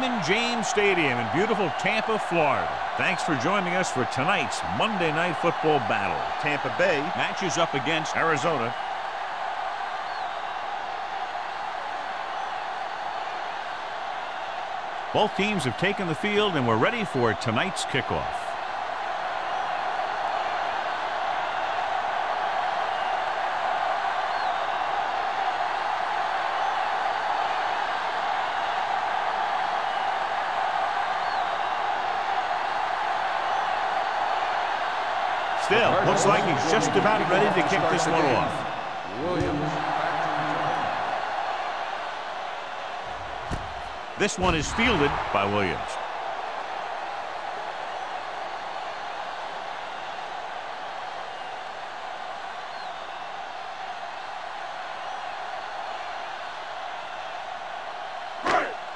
We're here in Raymond James Stadium in beautiful Tampa, Florida. Thanks for joining us for tonight's Monday Night Football battle. Tampa Bay matches up against Arizona. Both teams have taken the field and we're ready for tonight's kickoff. Just about ready to kick this one off. Williams. This one is fielded by Williams.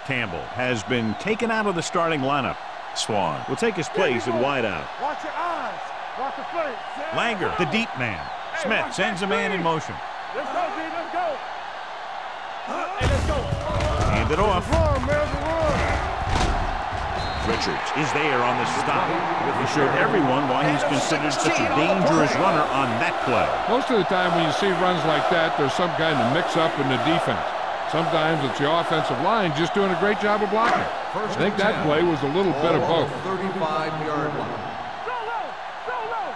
Campbell has been taken out of the starting lineup. Swan will take his place at wideout. Langer, the deep man. Smith sends a man in motion. Let's go, D. Let's go. Hey, let's go. Hand it off. Run, man. Run. Richards is there on the stop. He showed everyone why he's considered such a dangerous runner on that play. Most of the time when you see runs like that, there's some kind of mix-up in the defense. Sometimes it's the offensive line just doing a great job of blocking. I think that play was a little bit of both. 35-yard line. Go low. Go low.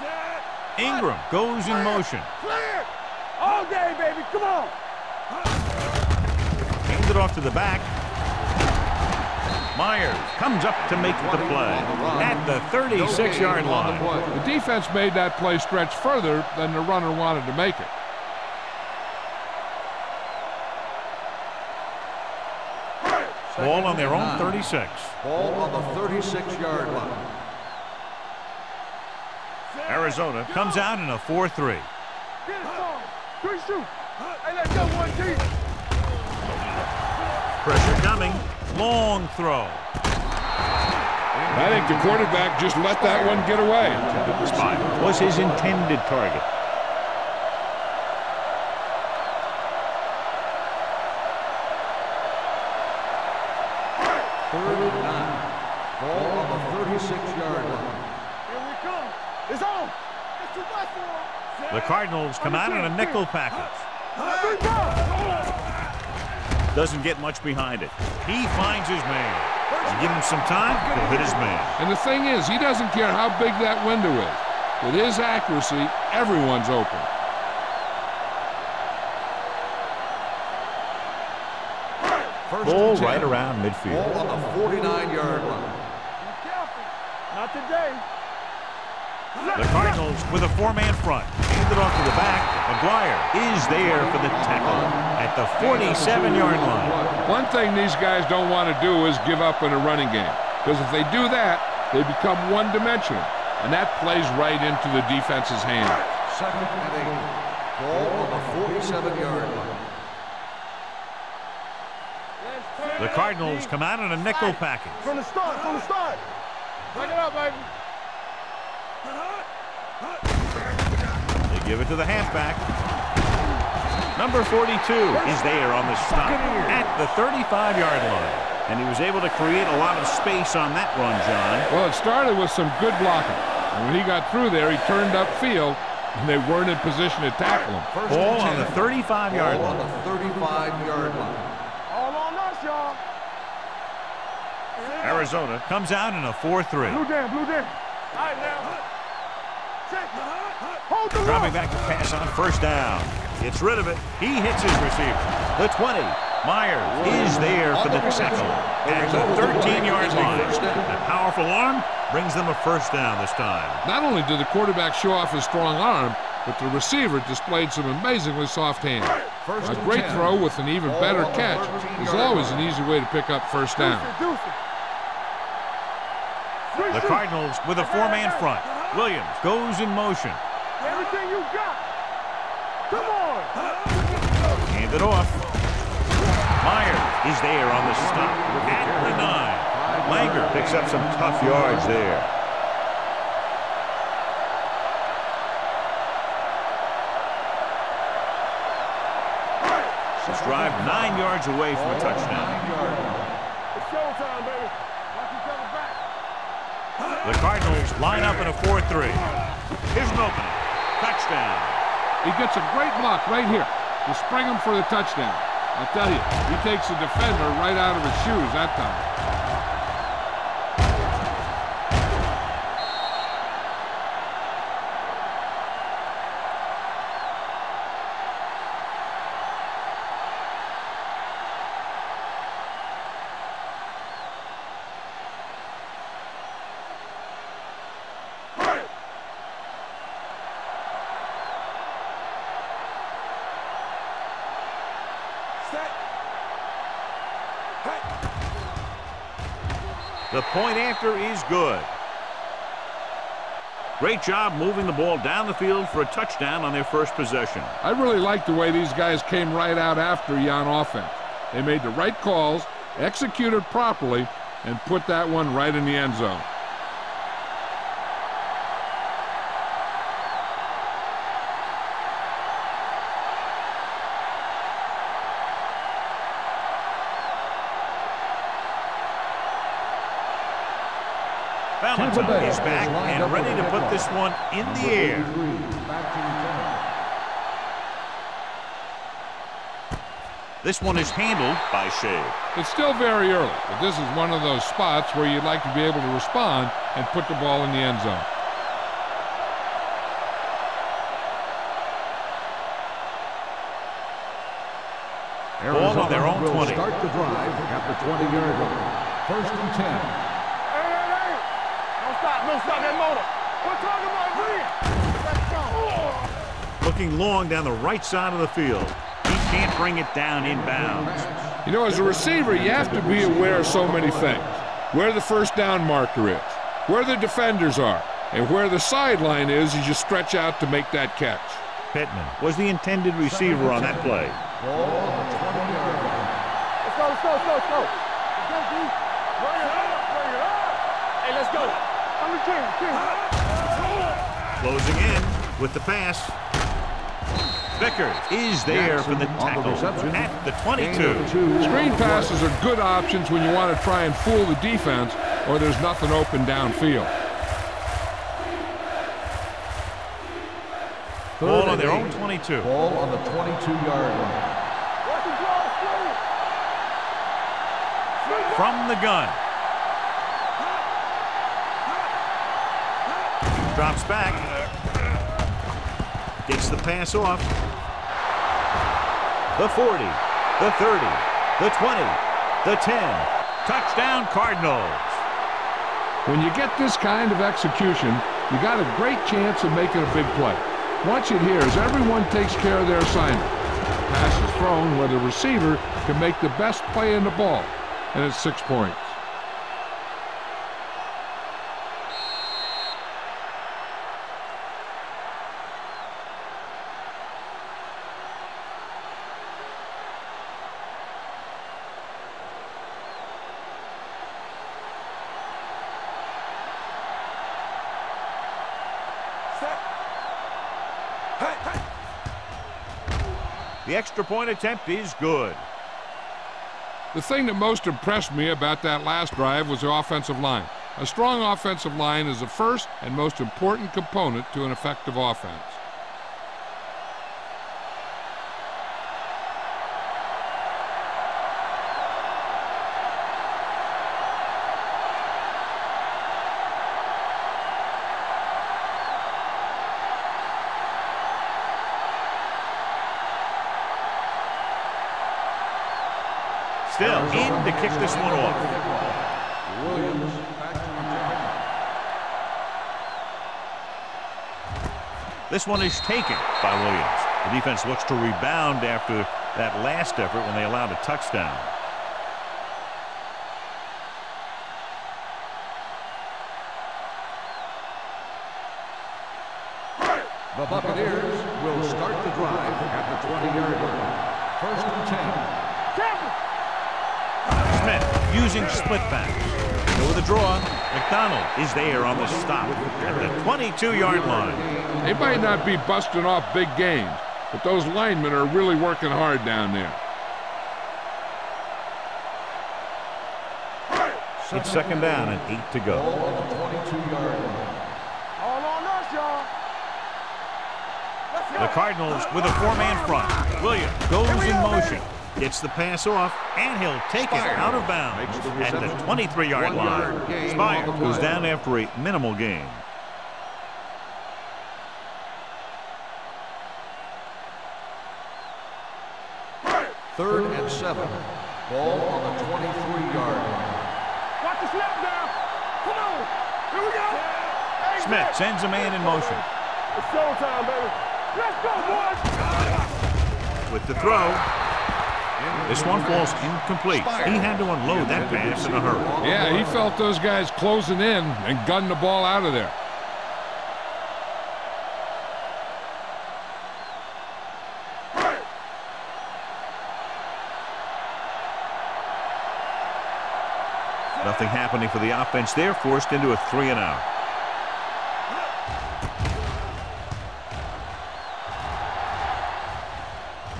Set. Ingram goes in motion. Clear. All day, baby. Come on. Hands it off to the back. Myers comes up to make the play at the 36-yard line. The defense made that play stretch further than the runner wanted to make it. Ball on their own 36. Ball on the 36-yard line. Arizona comes out in a 4-3. Get it on. Three shoot. Hey, let's go, one team. Pressure coming. Long throw. I think the quarterback just let that one get away. Spot was his intended target. Third and nine. Ball on the 36-yard line. Here we come. It's on. It's too much for him. The Cardinals come out in a nickel package. Doesn't get much behind it. He finds his man. You give him some time, he'll hit his man. And the thing is, he doesn't care how big that window is. With his accuracy, everyone's open. First Ball right around Ball midfield. on the 49-yard line. Be careful. Not today. The Cardinals with a four-man front. Handed off to the back. McGuire is there for the tackle at the 47-yard line. One thing these guys don't want to do is give up in a running game. Because if they do that, they become one-dimensional. And that plays right into the defense's hand. Second and eight. Ball on the 47-yard line. The Cardinals come out in a nickel package. From the start. From the start. Back it up, baby. They give it to the halfback. Number 42 is there on the stop at the 35-yard line. And he was able to create a lot of space on that run, John. Well, it started with some good blocking. And when he got through there, he turned upfield, and they weren't in position to tackle him. First Ball and on the 35-yard Ball on line. the 35-yard line. All on us, y'all. Arizona comes out in a 4-3. Blue down. Blue down. All right, now. Check. Hold the Dropping rock. back to pass on first down. Gets rid of it. He hits his receiver. The 20. Myers is there for the tackle at the 13-yard line. A powerful arm brings them a first down this time. Not only did the quarterback show off his strong arm, but the receiver displayed some amazingly soft hands. First A great 10. throw with an even Ball better catch 13 is always an easy way to pick up first down. Deuce it. Three The. Cardinals with a four-man front. Williams goes in motion. Everything you got. Come on. Hand it off. Myers is there on the stop at the nine. Langer picks up some tough yards there. This drive nine yards away from a touchdown. It's showtime, baby. Watch each other back. The Cardinals line up in a 4-3. Here's an opening. Touchdown. He gets a great block right here to spring him for the touchdown. I'll tell you, he takes the defender right out of his shoes that time. Point after is good. Great job moving the ball down the field for a touchdown on their first possession. I really like the way these guys came right out after you on offense. They made the right calls, executed properly, and put that one right in the end zone. Valentine is back and ready to put this one in the air. This one is handled by Shea. It's still very early, but this is one of those spots where you'd like to be able to respond and put the ball in the end zone. Ball on their own will 20. Start the drive at the 20-yard line. First and 10. Hey, hey, hey. Stop. That motor. We're talking about green. Let's go. Looking long down the right side of the field. He can't bring it down inbounds. You know, as a receiver, you have to be aware of so many things. Where the first down marker is, where the defenders are, and where the sideline is as you stretch out to make that catch. Pittman was the intended receiver on that play. Ball on the 20-yard line. Let's go, let's go, let's go, let's go. Let's go, D. Bring it up, bring it up. Hey, let's go. I'm the king, king. Closing in with the pass. Vickers is there for the Jackson on the tackle reception. at the 22. Screen passes are good options when you want to try and fool the defense or there's nothing open downfield. Third Ball on their own 22. Ball on the 22-yard line. Watch the draw, screen. From the gun. Drops back. Gets the pass off. The 40, the 30, the 20, the 10. Touchdown Cardinals. When you get this kind of execution, you got a great chance of making a big play. Watch it here as everyone takes care of their assignment. Pass is thrown where the receiver can make the best play in the ball, and it's six points. Set. Hey, hey. The extra point attempt is good. The thing that most impressed me about that last drive was the offensive line. A strong offensive line is the first and most important component to an effective offense. This one is taken by Williams. The defense looks to rebound after that last effort when they allowed a touchdown. The Buccaneers will start the drive at the 20-yard line. First and 10. Smith using split back. Go with the draw. McDonald is there on the stop at the 22-yard line. They might not be busting off big games, but those linemen are really working hard down there. It's second down and eight to go. The Cardinals with a four-man front. Williams goes in motion. Gets the pass off, and he'll take it out of bounds at the 23-yard line. Spire goes down after a minimal gain. Third and seven. Ball on the 23-yard line. Watch the snap down. Come on. Here we go. Hey, Smith Smith. sends a man in motion. It's showtime, baby. Let's go, boys. With the throw, this one falls incomplete. He had to unload that pass in a hurry. Yeah, he felt those guys closing in and gunned the ball out of there. Nothing happening for the offense there, forced into a three and out.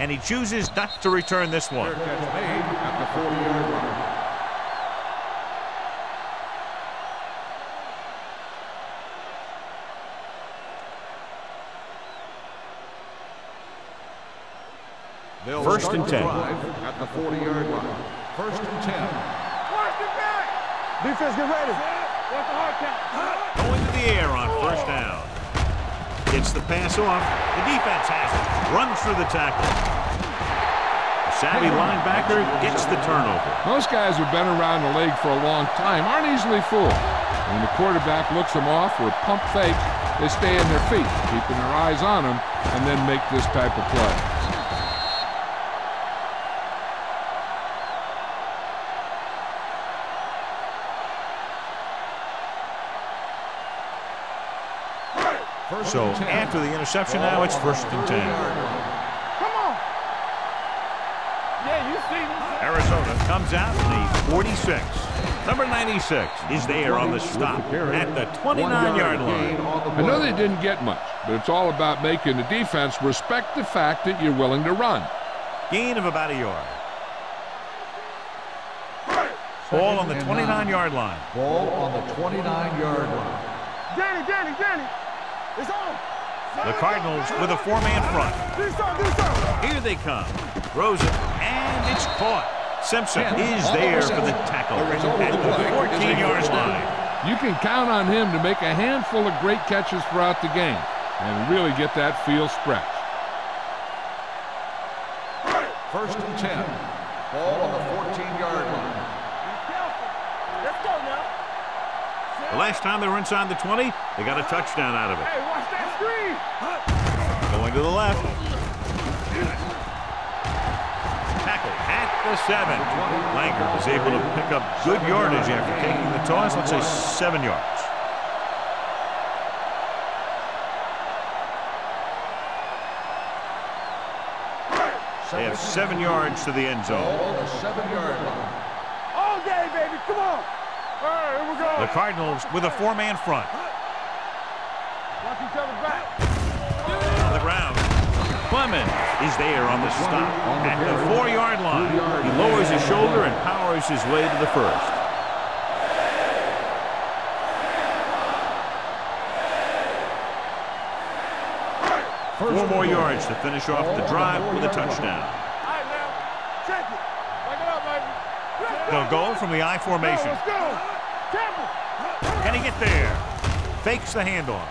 And he chooses not to return this one. Fair catch at the 40-yard line. They'll First start and 10. At the 40-yard line. First and 10. Watch the back. Defense, get ready. Watch the hard count. Going to the air on first down. Gets the pass off. The defense has it. Runs through the tackle. The savvy linebacker gets the turnover. Most guys who've been around the league for a long time aren't easily fooled. When the quarterback looks them off with pump fakes, they stay in their feet, keeping their eyes on them, and then make this type of play. So and 10. after the interception now, it's first and 10. Come on. Yeah, you see me. Arizona comes out in the 46. Number 96 is there on the stop at the 29-yard line. I know they didn't get much, but it's all about making the defense respect the fact that you're willing to run. Gain of about a yard. Ball on the 29-yard line. Ball on the 29-yard line. Danny, Danny, Danny. It's on. The Cardinals with a four-man front. Do something, do something. Here they come. Throws it, and it's caught. Simpson is there for the tackle at the 14-yard line. You can count on him to make a handful of great catches throughout the game and really get that field stretched. First and 10. Ball on the 14-yard line. Let's go now. The last time they were inside the 20, they got a touchdown out of it. Going to the left. Tackle at the seven. Langer is able to pick up good yardage after taking the toss. Let's say seven yards. They have seven yards to the end zone. on the 7-yard line. All day, baby. Come on. All right, here we go. The Cardinals with a four-man front. Is there on the stop at the four-yard line. He lowers his shoulder and powers his way to the first. Four more yards to finish off the drive with a touchdown. All right, now. Check it. Back it up, baby. Let's go. They'll go from the I formation. Let's go. Temple. Can he get there? Fakes the handoff.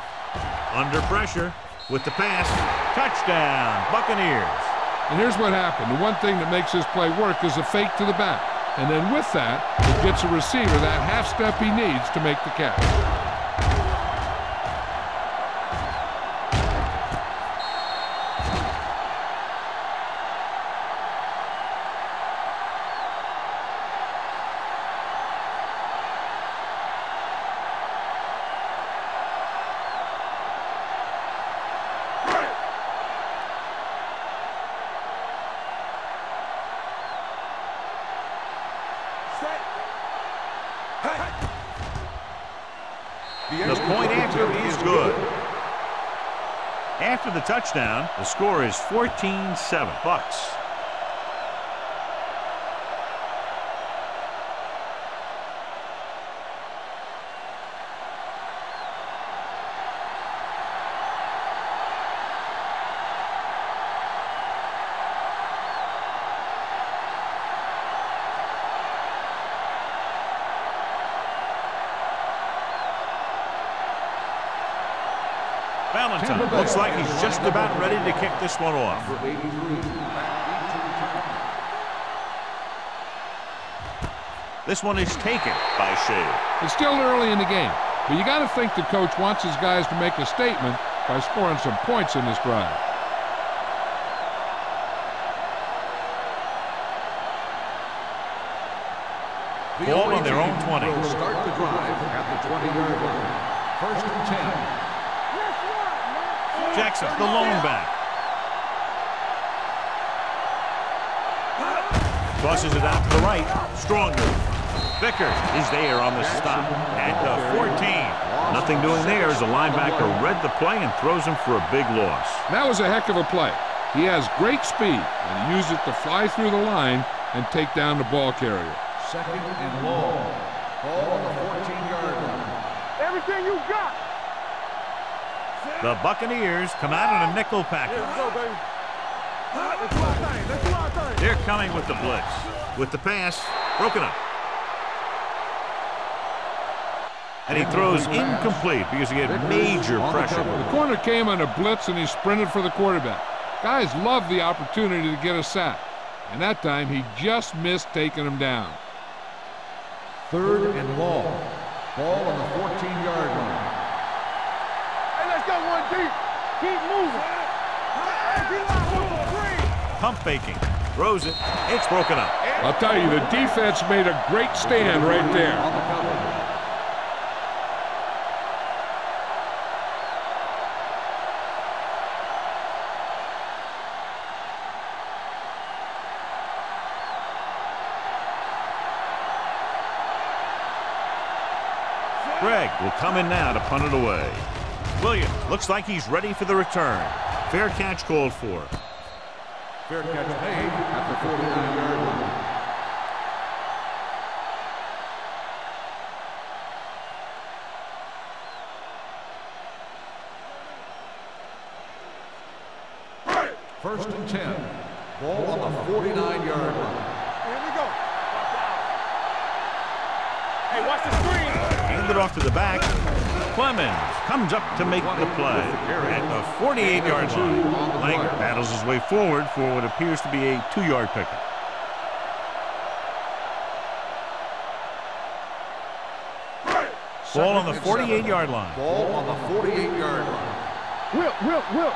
Under pressure with the pass. Touchdown, Buccaneers. And here's what happened. The one thing that makes this play work is a fake to the back. And then with that, it gets a receiver that half step he needs to make the catch. Touchdown, the score is 14-7 Bucks. This one off. Number 83, Matt Eaton. This one is taken by Shea. It's still early in the game, but you got to think the coach wants his guys to make a statement by scoring some points in this drive. The Ball on their own 20. Will start the drive at the 20-yard line. First and 10. Jackson, the lone back. Tosses it out to the right. Strong move. Vickers is there on the stop at the 14. Nothing doing there as the linebacker read the play and throws him for a big loss. That was a heck of a play. He has great speed, and he used it to fly through the line and take down the ball carrier. Second and long. Ball on the 14-yard line. Everything you got. The Buccaneers come out in a nickel package. They're coming with the blitz. With the pass, broken up. And he throws incomplete because he had major pressure. The corner came on a blitz, and he sprinted for the quarterback. Guys love the opportunity to get a sack, and that time he just missed taking him down. Third and long. Ball on the 14-yard line. Hey, let's go one deep. Keep moving. Pump faking. Throws it. It's broken up. I'll tell you, the defense made a great stand right there. Greg will come in now to punt it away. Williams looks like he's ready for the return. Fair catch called for. Fair catch made at the 49-yard line. First and 10. Ball on the 49-yard line. Here we go. Watch. Hey, watch the screen. Handed off to the back. Clemens comes up to make the play at the 48-yard line. Langer battles his way forward for what appears to be a two-yard pickup. Ball on the Second and seven. 48-yard line. Ball on the 48-yard line. Whip, whip, whip.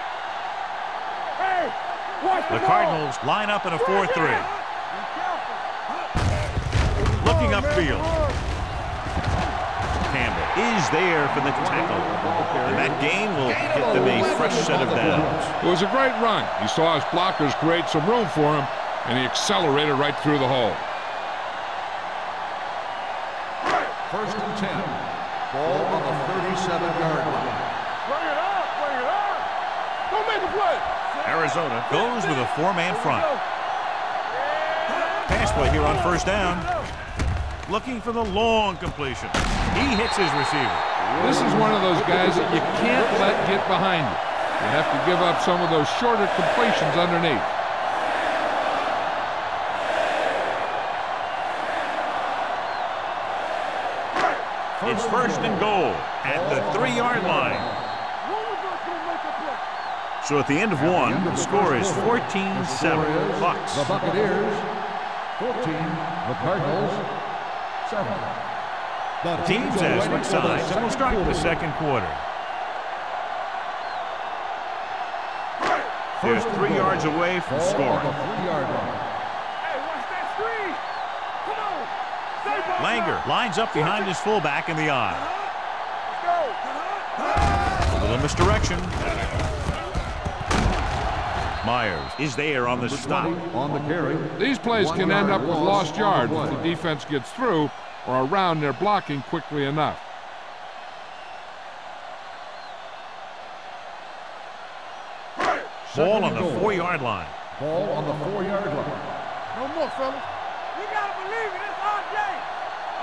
Hey, watch the, The ball. Cardinals line up in a 4-3. Looking Come on, upfield. Come on. Campbell is there for the tackle. And that gain will get them a fresh set of downs. It was a great run. He saw his blockers create some room for him, and he accelerated right through the hole. First and 10. Ball on the 37-yard line. Bring it up, bring it up. Don't make a play. Arizona goes with a four-man front. Pass play here on first down. Looking for the long completion. He hits his receiver. This is one of those guys that you can't let get behind you. You have to give up some of those shorter completions underneath. It's first and goal at the three-yard line. One of us gonna make a play. So at the end of one, the score is 14-7. The Buccaneers, 14. The Cardinals, 7. The Teams as switch for the sides. and We'll second start with the quarter. second quarter. There's three yards away from scoring. the three-yard line. Hey, watch that screen. Come on. Stay back Langer lines up behind his fullback in the I. Uh-huh. Let's go. Uh-huh. A little misdirection. Myers is there on the stop. on the carry. These plays One can end up with lost yards if the defense gets through or around their blocking quickly enough. Ball on the four-yard line. Ball on the four-yard line. No more, fellas. You gotta believe it. It's RJ.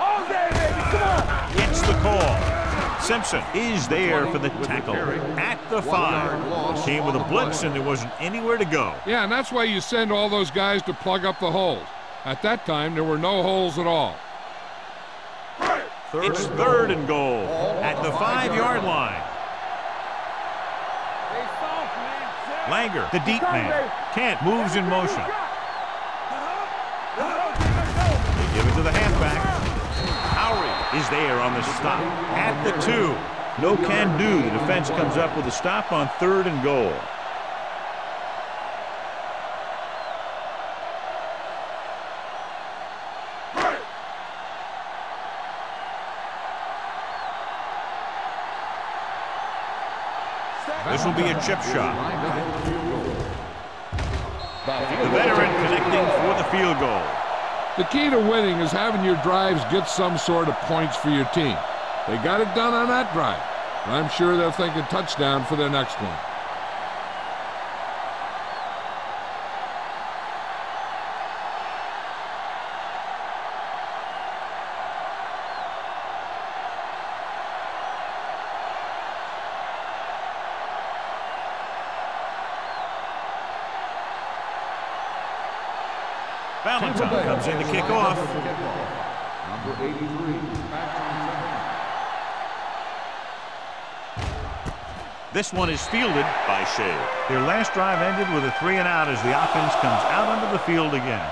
RJ, baby. Come on. Gets the call. Simpson is there for the tackle at the five. Came with a blitz and there wasn't anywhere to go. Yeah, and that's why you send all those guys to plug up the holes. At that time, there were no holes at all. It's third and goal at the five-yard line. Langer, the deep man. Kent moves in motion. They give it to the halfback. Howry is there on the stop. At the two. No can do. The defense comes up with a stop on third and goal. This will be a chip shot. The veteran connecting for the field goal. The key to winning is having your drives get some sort of points for your team. They got it done on that drive. I'm sure they'll think a touchdown for their next one. Valentine comes in to kick off. Number 83, This one is fielded by Shea. Their last drive ended with a three and out as the offense comes out onto the field again.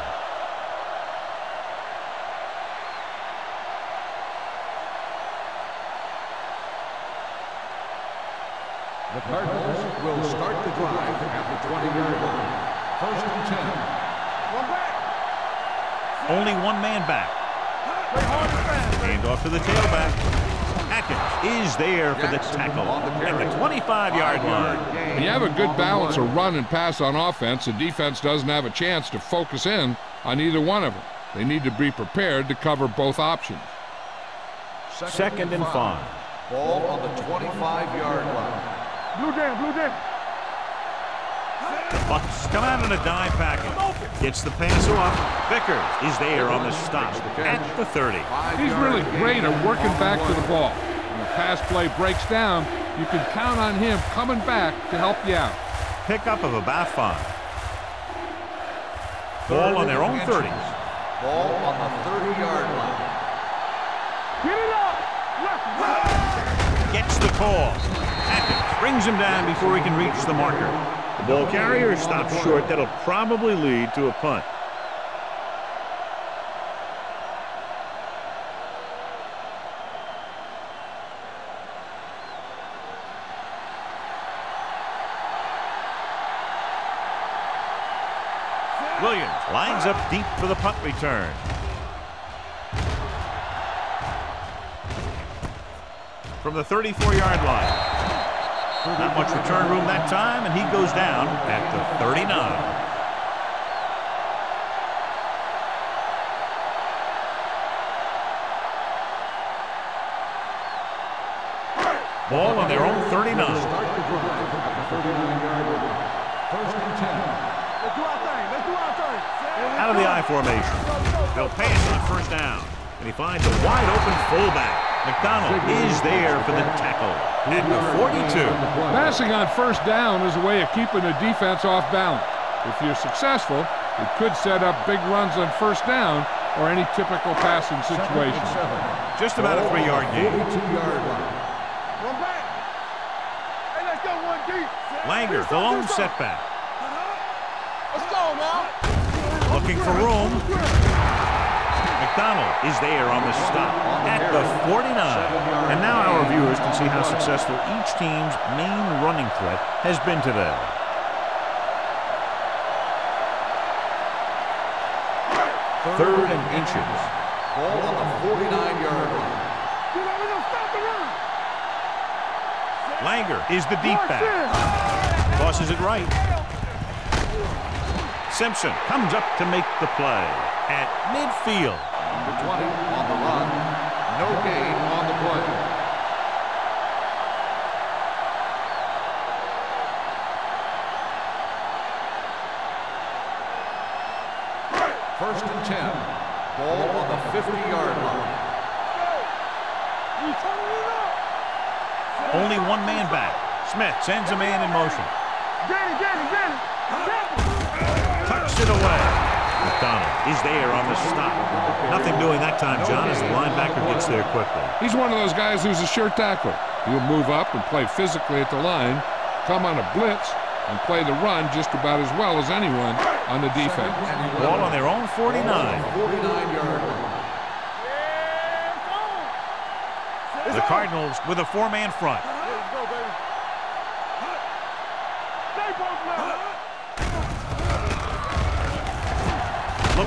The Cardinals will start the drive at the 20-yard line. First and 10. One back. Only one man back. Play hard and fast. Hand off to the tailback. Atkins is there for the tackle at the 25-yard line. When you have a good balance of run and pass on offense, the defense doesn't have a chance to focus in on either one of them. They need to be prepared to cover both options. Second and five. Ball on the 25-yard line. Blue jam, blue jam. The Bucks come out in a dime package. Gets the pass off. Vickers is there on the stop at the 30. He's really great at working back to the ball. When the pass play breaks down, you can count on him coming back to help you out. Pickup of about five. Ball on their own 30. Ball on the 30-yard line. Get it up. Left, left. Gets the call. Atkins brings him down before he can reach the marker. The ball carrier stops short. That'll probably lead to a punt. Up deep for the punt return. From the 34-yard line. Not much return room that time, and he goes down at the 39. Ball on their own 39. Start the drive at the 39-yard line. First and 10. Let's do our thing. Let's do our thing. Out of the I formation. They'll pass on first down. And he finds a wide open fullback. McDonald is there for the tackle at the 42. Passing on first down is a way of keeping the defense off balance. If you're successful, it could set up big runs on first down or any typical passing situation. Just about a three-yard gain. 42-yard line. One back. Hey, let's go one deep. Langer, the lone setback. Looking for room. McDonald is there on the stop at the 49. And now our viewers can see how successful each team's main running threat has been today. Third and inches. Ball on the 49-yard line. You know, we're going to stop the run. Langer is the deep back. Tosses it right. Simpson comes up to make the play at midfield. Number 20 on the run. No gain on the play. First and 10. Ball on the 50-yard line. We turning it up. Only one man back. Smith sends a man in motion. Get it, get it, get it. Get it. Away. McDonald is there on the stop. Nothing doing that time, John, as the linebacker gets there quickly. He's one of those guys who's a sure tackler. He'll move up and play physically at the line, come on a blitz, and play the run just about as well as anyone on the defense. Ball on their own 49. 49-yard line. The Cardinals with a four-man front.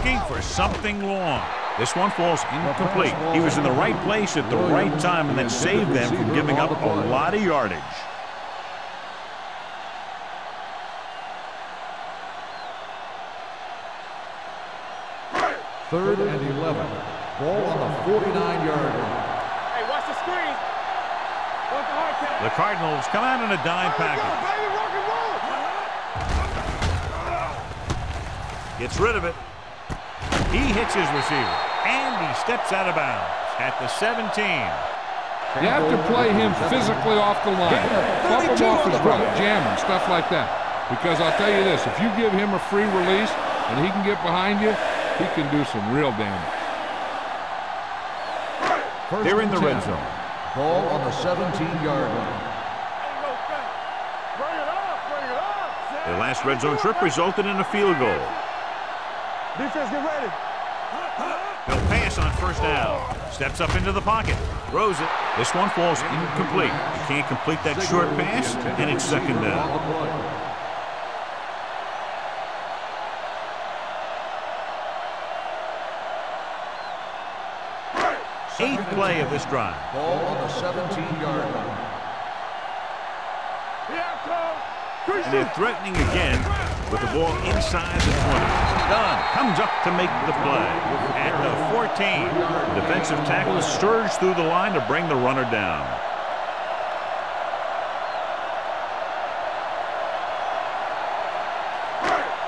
Looking for something long. This one falls incomplete. He was in the right place at the right time and that saved them from giving up a lot of yardage. Third and 11. Ball on the 49-yard line. Hey, watch the screen. Watch the hard count. The Cardinals come out in a dime package. baby, rock and roll. Gets rid of it. He hits his receiver. And he steps out of bounds at the 17. You have to play him physically off the line. Bump him off his route, jam him, stuff like that. Because I'll tell you this, if you give him a free release and he can get behind you, he can do some real damage. First They're in and the red zone. Ball on the 17-yard line. Ain't no thing. Bring it up, bring it up. Their last red zone trip resulted in a field goal. Defense, get ready. He'll pass on first down. Steps up into the pocket. Throws it. This one falls incomplete. He can't complete that short pass, and it's second down. Eighth play of this drive. Ball on the 17-yard line. Here I come. And they're threatening again with the ball inside the 20. Dunn comes up to make the play. At the 14, the defensive tackle surged through the line to bring the runner down.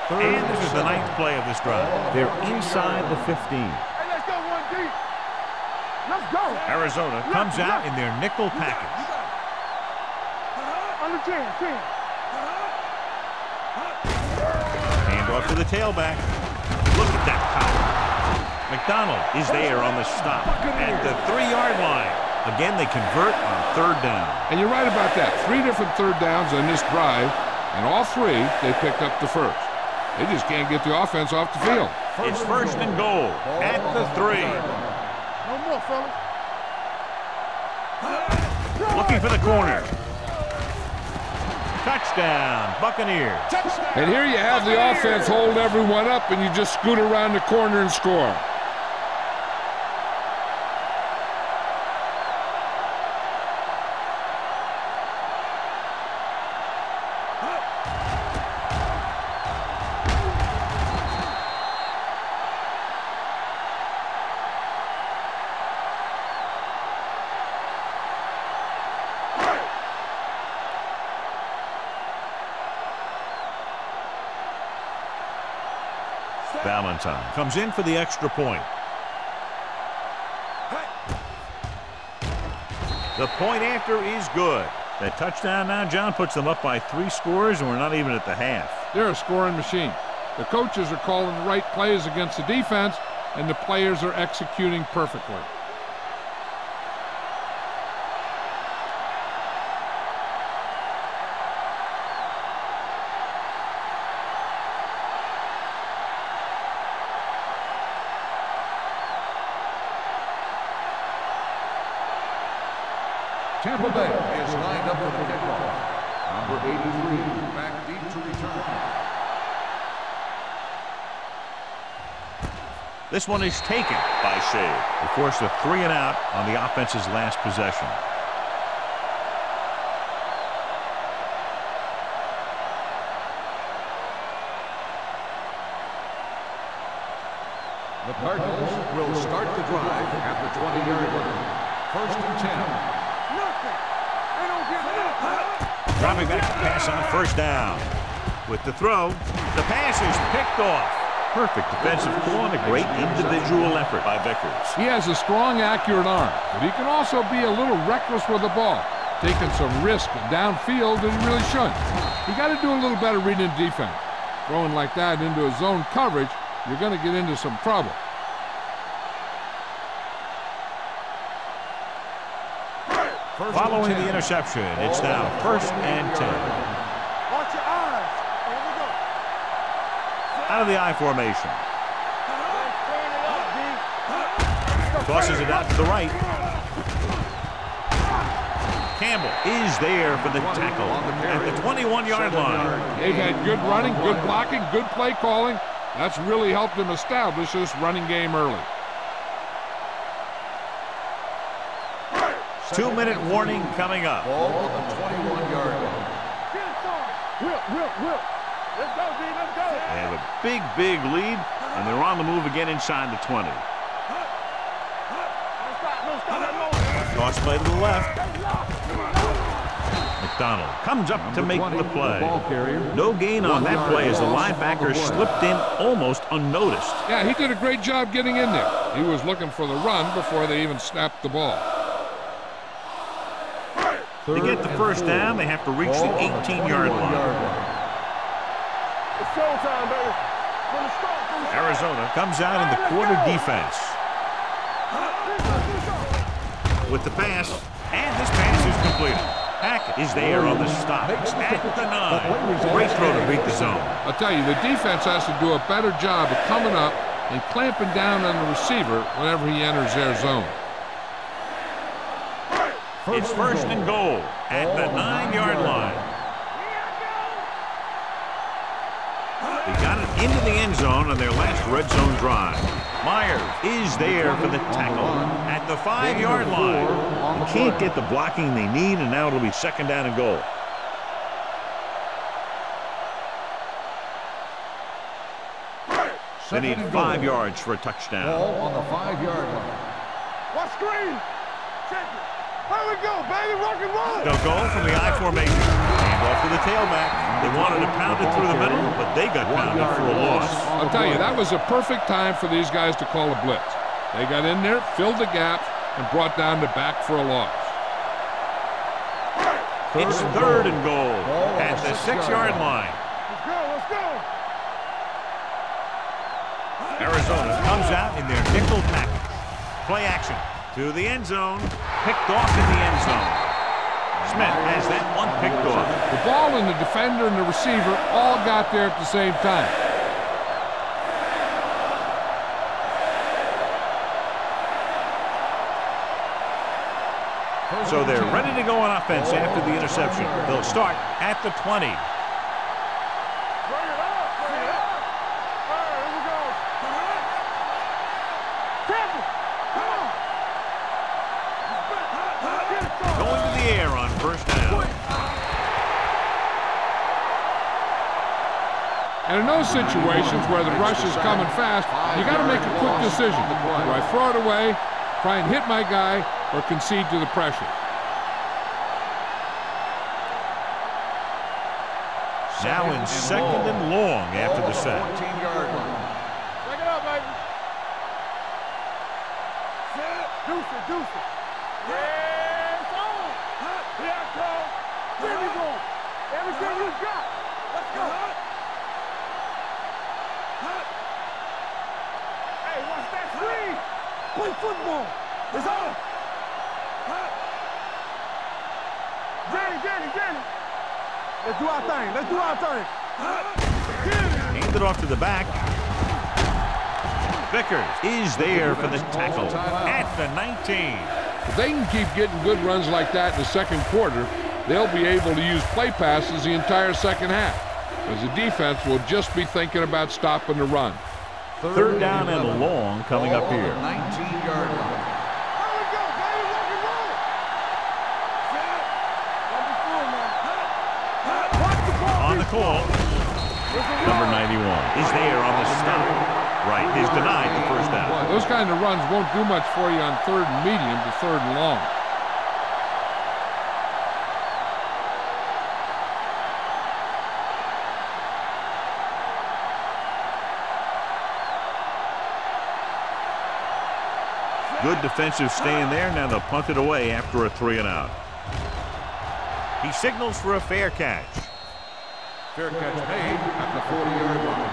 And this is the ninth play of this drive. They're inside the 15. Hey, let's go one deep. Let's go. Arizona comes out in their nickel package. Uh-huh. Under 10, 10. Hand off to the tailback. Look at that power. McDonald is there on the stop at the three-yard line. Again, they convert on third down. And you're right about that. Three different third downs on this drive, and all three, they picked up the first. They just can't get the offense off the field. It's first and goal at the three. No more, fellas. Looking for the corner. Touchdown, Buccaneers. And here you have the offense hold everyone up, and you just scoot around the corner and score. Valentine comes in for the extra point. The point after is good. That touchdown now, John, puts them up by three scores, and we're not even at the half. They're a scoring machine. The coaches are calling the right plays against the defense, and the players are executing perfectly. One is taken by Shea. They forced a three and out on the offense's last possession. The Cardinals will start the drive at the 20-yard line. First and 10. Nothing. They don't get nothing. Dropping back to pass on first down. With the throw, the pass is picked off. Perfect defensive call and a great individual effort by Vickers. He has a strong, accurate arm, but he can also be a little reckless with the ball, taking some risk downfield that he really shouldn't. You got to do a little better reading defense. Throwing like that into a zone coverage, you're going to get into some trouble. First Following the interception, it's now first and 10. Watch your eyes. Out of the I formation. Tosses it out to the right. Campbell is there for the tackle at the 21-yard line. They've had good running, good blocking, good play calling. That's really helped them establish this running game early. Two-minute warning coming up. Ball on the 21-yard line. Big, big lead, and they're on the move again inside the 20. No stop, no stop that motor. Toss play to the left. McDonald comes up to make the play. Ball carrier. No gain on that play as the linebacker slipped in almost unnoticed. Yeah, he did a great job getting in there. He was looking for the run before they even snapped the ball. To get the first down, they have to reach the 18-yard line. It's showtime, baby. From the start, from the start. Arizona comes out in the quarter defense with the pass, and this pass is completed. Hackett is there on the stop at the nine. Great throw to beat the zone. I'll tell you, the defense has to do a better job of coming up and clamping down on the receiver whenever he enters their zone. It's first and goal at the nine-yard line. Into the end zone on their last red zone drive. Myers is there for the tackle at the five-yard line. They can't get the blocking they need, and now it'll be second down and goal. They need five yards for a touchdown. Ball on the five-yard line. Watch screen. Check it. Here we go, baby. Rock and roll. They'll go from the I formation. Hand off to the tailback. They wanted to pound it through the middle, but they got pounded for a loss. I'll tell you, that was a perfect time for these guys to call a blitz. They got in there, filled the gap, and brought down the back for a loss. It's third and goal at the six-yard line. Let's go, let's go. Arizona comes out in their nickel package. Play action to the end zone. Picked off in the end zone. Smith has that one picked off. The ball and the defender and the receiver all got there at the same time. So they're ready to go on offense after the interception. They'll start at the 20. Situations where the rush is coming fast, you got to make a quick decision. Do I throw it away, try and hit my guy, or concede to the pressure? Now in second and long after the sack. Check it out, baby. Deuce it, deuce it. Yeah, it's on. Here I come. There we go. Everything you got. Let's go. Hey, watch that screen. Play football. It's on. Jenny, Jenny, Jenny. Let's do our thing. Let's do our thing. Jenny. Hand it off to the back. Vickers is there for the tackle at the 19. If they can keep getting good runs like that in the second quarter, they'll be able to use play passes the entire second half. As the defense will just be thinking about stopping the run. Third down and long coming up here. 19-yard line. Here we go, baby. Rock and roll. Set. Don't be fooled, man. Watch the ball. On the call, number 91 is there on the stop. Right, he's denied the first down. Those kind of runs won't do much for you on third and medium to third and long. Good defensive stand there. Now they'll punt it away after a three and out. He signals for a fair catch. Fair catch made at the 40-yard line.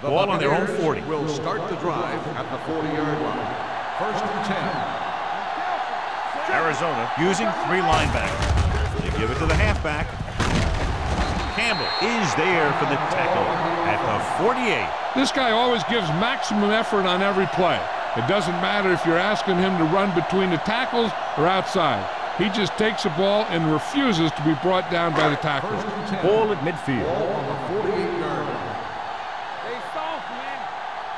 The Ball on their own Buccaneers 40. Will start the drive at the 40-yard line. First and 10. Arizona using three linebackers. They give it to the halfback. Campbell is there for the tackle at the 48. This guy always gives maximum effort on every play. It doesn't matter if you're asking him to run between the tackles or outside. He just takes the ball and refuses to be brought down by the tackle. First and 10. Ball at midfield. The 48-yard line. They soft, man.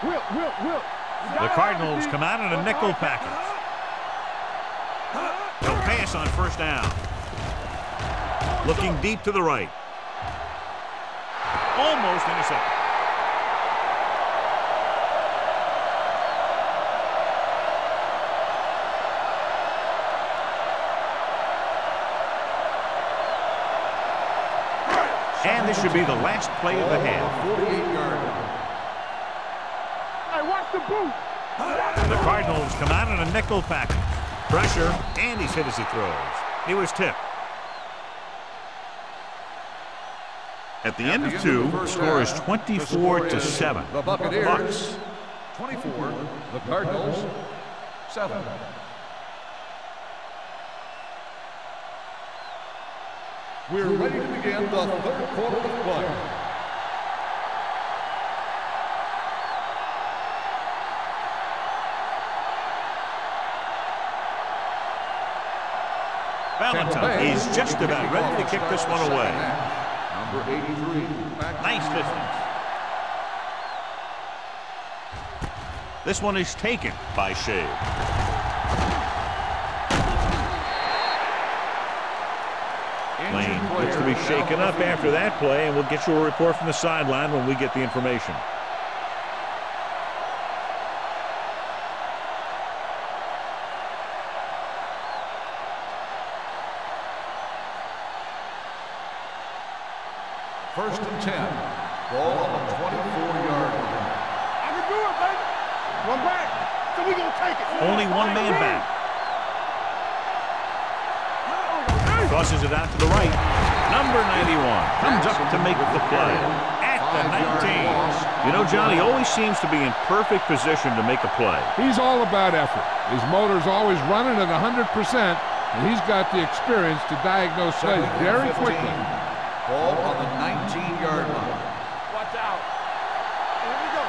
Whip, whip, whip. The Cardinals come out in a nickel package. They'll pass on first down. Looking deep to the right. Almost intercepted. And this should be the last play of the oh, half. 48-yard line. Watch the boot. The Cardinals come out in a nickel package. Pressure, and he's hit as he throws. He was tipped. At the end of two, the score is 24 to 7. The Buccaneers, Bucks. 24. The Cardinals, 7. We're ready to begin the third quarter of play. Valentine is just about ready to kick this one away. Number 83. Nice distance. This one is taken by Shea. Lane looks to be shaken up after that play, and we'll get you a report from the sideline when we get the information. First and 10. Ball on the 24-yard line. I can do it, baby. One back. So we gonna take it. Only one man back. Tosses it out to the right. Number 91 comes up to make the play at the 19. You know, Johnny always seems to be in perfect position to make a play. He's all about effort. His motor's always running at 100%, and he's got the experience to diagnose plays very quickly. Ball on the 19-yard line. Watch out. Here we go.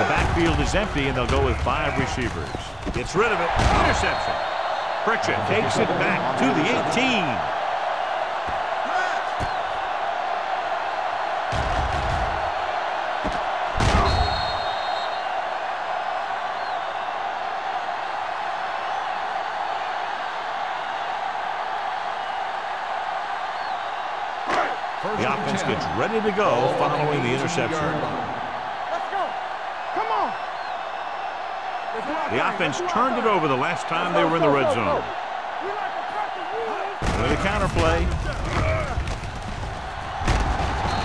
The backfield is empty, and they'll go with five receivers. Gets rid of it. Interception. Pritchett takes it back to the 18. Offense gets ready to go following the interception. Let's go. Come on. Let's do our The offense Let's do our turned it over the last time they were in the red zone. go. We like to cut the. With a counterplay.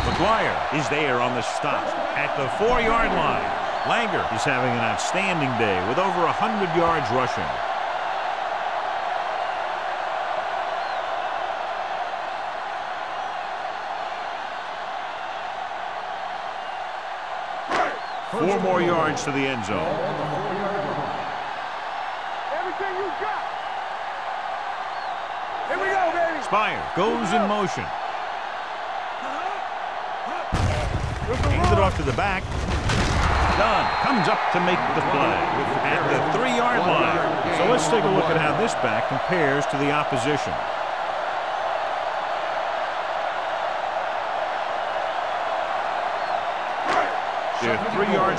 McGuire is there on the stop at the four-yard line. Langer is having an outstanding day with over 100 yards rushing. Four more yards to the end zone. Everything you got. Here we go, baby. Spire goes in motion. Hands it off to the back. Dunn comes up to make the play at the three-yard line. So let's take a look at how this back compares to the opposition.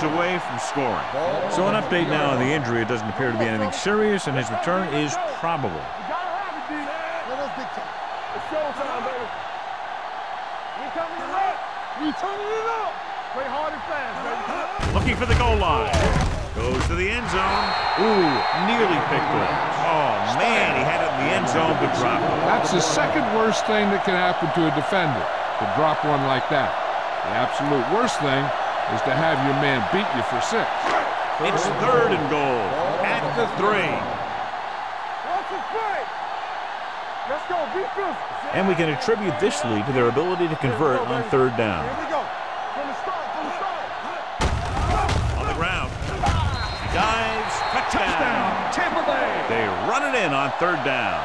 Yards away from scoring. So an update now on the injury. It doesn't appear to be anything serious, and his return is probable. You gotta have it, D. Let us dictate. It's showtime, baby. We coming it up. We turning it up. Play hard and fast, baby. Looking for the goal line. Goes to the end zone. Ooh, nearly picked off. Oh, man, he had it in the end zone, but dropped it. That's the second worst thing that can happen to a defender, to drop one like that. The absolute worst thing is to have your man beat you for six. It's third and goal at the three. Watch it play. Let's go. Be physical. And we can attribute this lead to their ability to convert on third down. Here we go. From the start, from the start. On the ground. Dives. For Touchdown, Tampa Bay. They run it in on third down.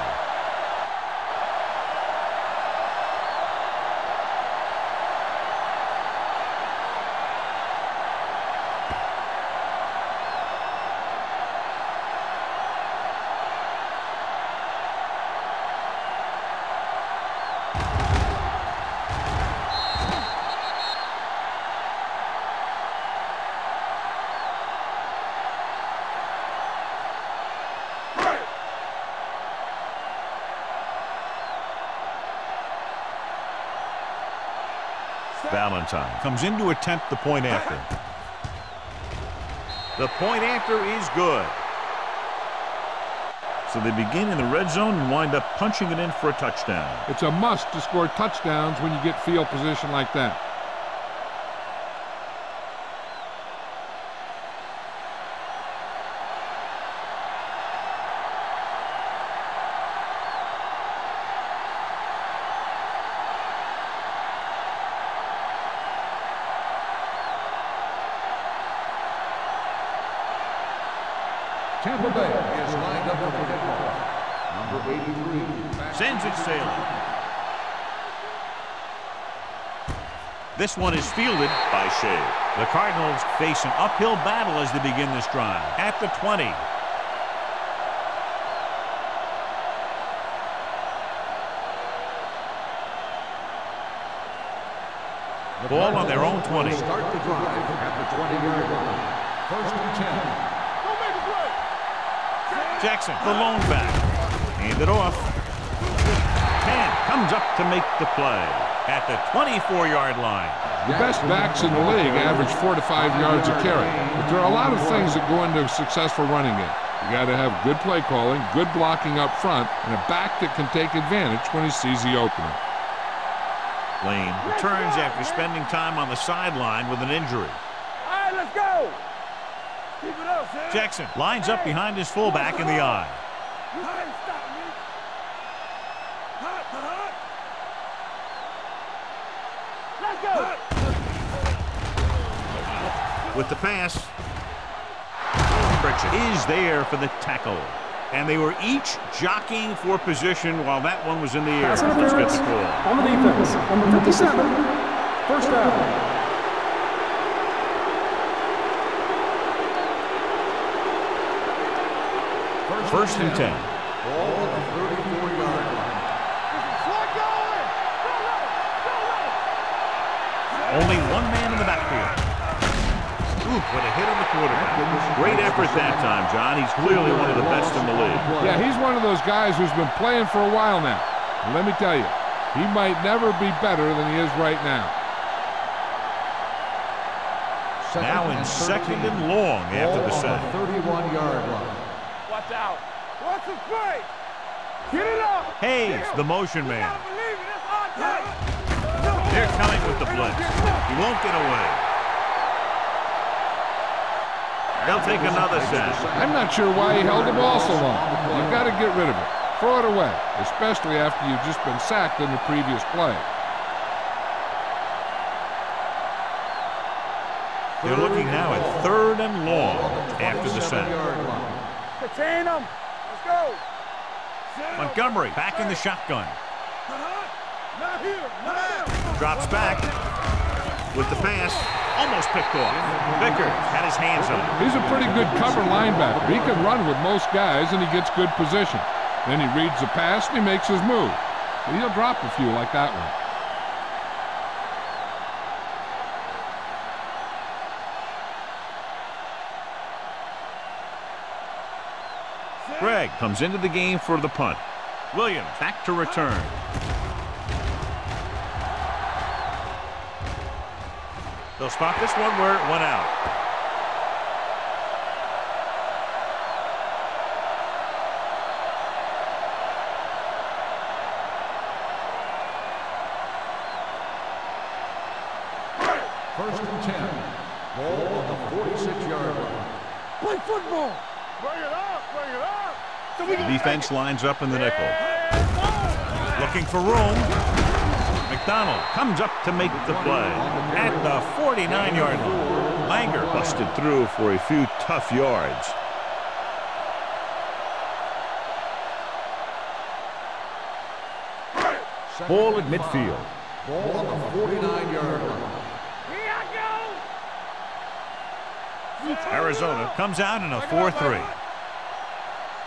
Valentine comes in to attempt the point after. The point after is good. So they begin in the red zone and wind up punching it in for a touchdown. It's a must to score touchdowns when you get field position like that. This one is fielded by Shea. The Cardinals face an uphill battle as they begin this drive. At the 20. The Ball on their own 20. Start the drive at the 20-yard line. First and 10. Don't make a play. Jackson, the lone back. Hand it off. Pan comes up to make the play. At the 24-yard line. The best backs in the league average four to five yards a carry. But there are a lot of things that go into a successful running game. You got to have good play calling, good blocking up front, and a back that can take advantage when he sees the opening. Lane returns after spending time on the sideline with an injury. All right, let's go. Keep it up, Jackson lines up behind his fullback in the I. You ain't stop me. Hot, hot. Let's go. With the pass, Pritchett is there for the tackle. And they were each jockeying for position while that one was in the air. Let's get the call. on the defense. Number 57, first down. First and 10. Ball on the 34-yard line. Slide going. Go, go, go, go. Only one man in the backfield. Ooh, what a hit on the quarterback. Great effort that time, John. He's clearly one of the best in the league. Yeah, he's one of those guys who's been playing for a while now. And let me tell you, he might never be better than he is right now. Now in second and long after the Ball sack. 31-yard line. Watch out. What's the play? Get it up. Hayes, the motion man. Gotta believe it. That's our time. They're coming with the blitz. He won't get away. They'll take another sack. I'm not sure why he held the ball so long. You've got to get rid of it. Throw it away, especially after you've just been sacked in the previous play. They're looking now at third and long after the sack. 27-yard line. Contain them. Let's go. Montgomery back in the shotgun. Not here. Not here. Drops back with the pass. Almost picked off. Vickers had his hands on it. He's a pretty good cover linebacker. He can run with most guys, and he gets good position. Then he reads the pass, and he makes his move. But he'll drop a few like that one. Gregg comes into the game for the punt. Williams back to return. They'll spot this one where it went out. First and 10. Ball on the 46-yard line. Play football. Bring it up. Bring it up. So The defense lines up in the nickel. Looking for room. McDonald comes up to make the play at the 49-yard line. Langer busted through for a few tough yards. Ball at midfield. Ball on the 49-yard line. Arizona comes out in a 4-3.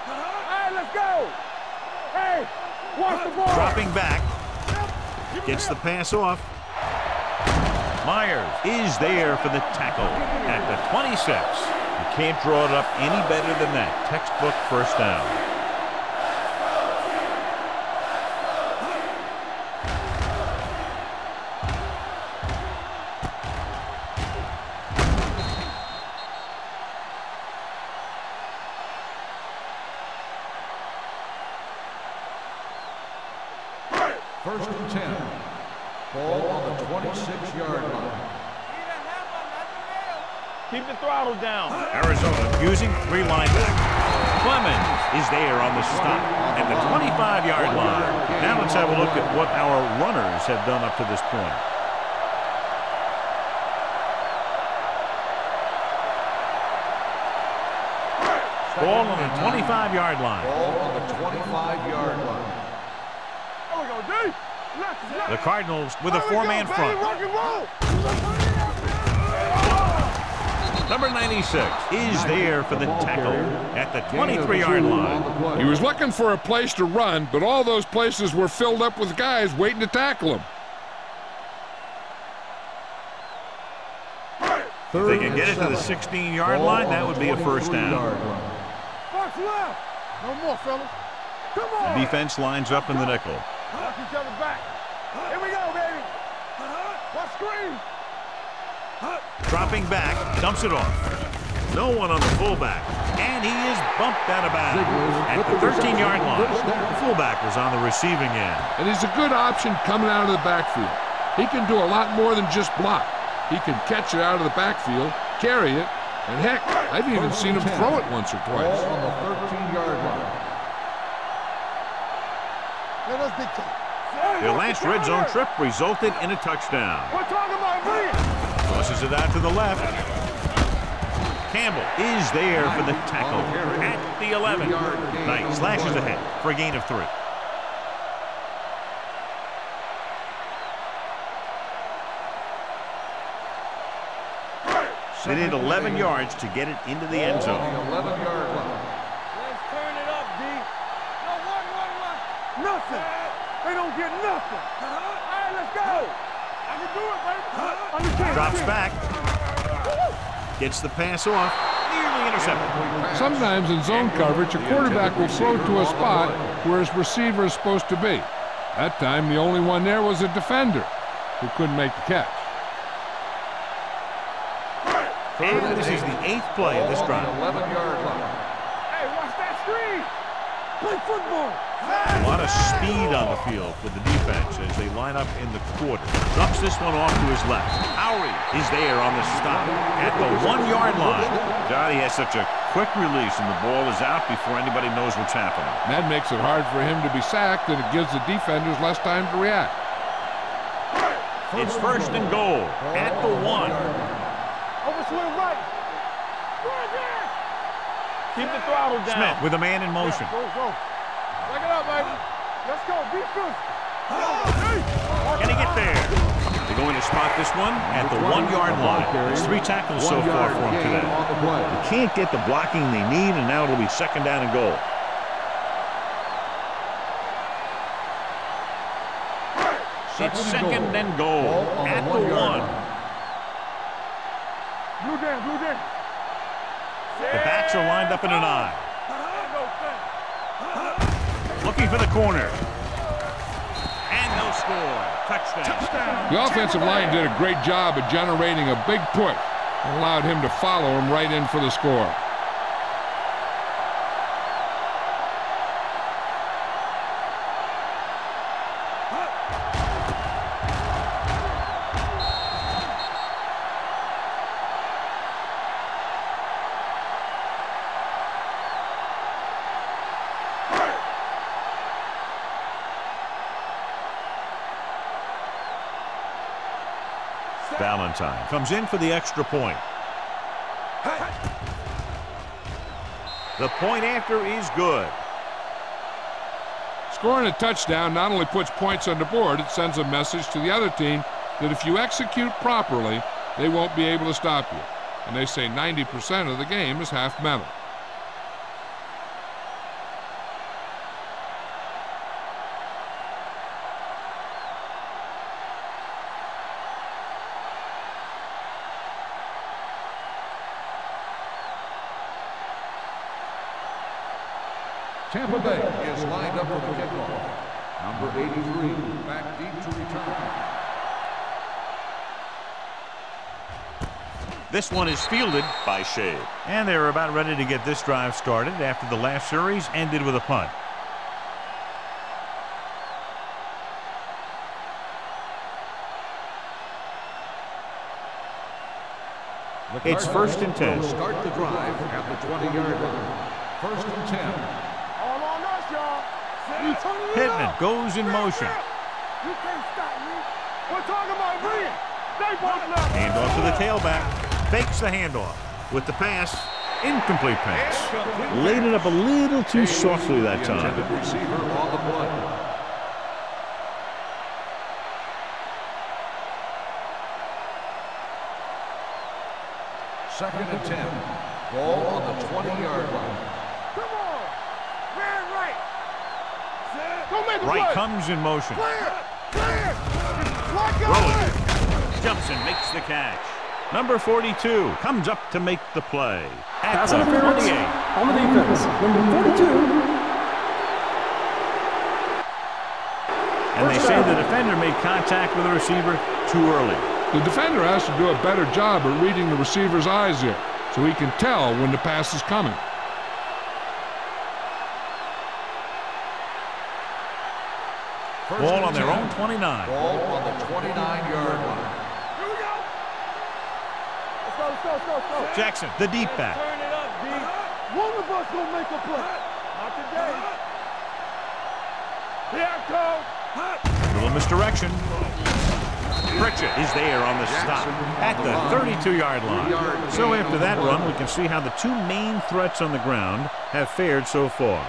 Hey, let's go! Hey, watch the ball! Dropping back, Gets the pass off. Myers is there for the tackle at the 26. You can't draw it up any better than that. Textbook first down. Cardinals with a four-man front. Rock and roll. Number 96 is there for the tackle at the 23-yard line. He was looking for a place to run, but all those places were filled up with guys waiting to tackle him. If they can get it to the 16-yard line, that would be a first down. Box left. No more, fellas. Come on. Defense lines up in the nickel. Knock each other back. Here we go, baby. Watch screen. Dropping back, dumps it off. No one on the fullback. And he is bumped out of bounds at the 13-yard line. The fullback was on the receiving end. And he's a good option coming out of the backfield. He can do a lot more than just block. He can catch it out of the backfield, carry it, and heck, I've even seen him throw it once or twice. on the 13-yard line. Let us. Their last red zone trip resulted in a touchdown. Tosses it out to the left. Campbell is there for the tackle at the 11. Knight slashes ahead for a gain of three. They need 11 yards to get it into the end zone. on the 11-yard line. Let's turn it up, D. No, what, what, what? Nothing. They don't get nothing. All right, let's go. I can do it, baby. Understand. Drops back. Gets the pass off. Nearly intercepted. Sometimes in zone coverage, a quarterback will throw to a spot where his receiver is supposed to be. That time, the only one there was a defender who couldn't make the catch. And this is the eighth play of this drive. 11-yard line. Hey, watch that screen. Play football. A lot of speed on the field for the defense as they line up in the quarter. Dumps this one off to his left. Howie is there on the stop at the one-yard line. God, he has such a quick release and the ball is out before anybody knows what's happening. That makes it hard for him to be sacked, and it gives the defenders less time to react. It's first and goal at the one. Overswing right. Right. Keep the throttle down. Smith with a man in motion. Go, go. Back it up, baby. Let's go. Defense. Can he get there? They're going to spot this one at the one-yard line. There's three tackles so far for him today. gain on the play. Can't get the blocking they need, and now it'll be second down and goal. It's second and goal Ball on the at the one-yard one. line. Blue down, blue down. The backs are lined up in an I. Looking for the corner. And no score. Touchdown. The offensive line did a great job of generating a big push and allowed him to follow him right in for the score. Comes in for the extra point. The point after is good. Scoring a touchdown not only puts points on the board, it sends a message to the other team that if you execute properly, they won't be able to stop you. And they say 90% of the game is half mental. Tampa Bay is lined up for the kickoff. Number 83, back deep to return. This one is fielded by Shea. And they're about ready to get this drive started after the last series ended with a punt. It's first and 10. Start the drive at the 20-yard line. First and 10. All on us, y'all. You turning it Pittman goes in motion. You can't stop me. We're talking about Green. They left. Handoff to the tailback. Fakes the handoff. With the pass, incomplete pass. Laid it up a little too softly that time. Second and 10. Ball on the 20-yard line. Come on. Man right. Don't make a Wright play. comes in motion. Clear. Clear. Lock. Rolling. Jumps and makes the catch. Number 42 comes up to make the play. At Pass the interference 28. on the defense. Number 42. And they say the defender made contact with the receiver too early. The defender has to do a better job at reading the receiver's eyes here so he can tell when the pass is coming. 29. Ball on the 29-yard line. Go. Let's go, let's go, let's go, let's go. Jackson, the deep back. Turn it up, D. One of us gonna make a play. Not today. Here I come. Little misdirection. Pritchett is there on the stop at the 32-yard line. So after that run, we can see how the two main threats on the ground have fared so far.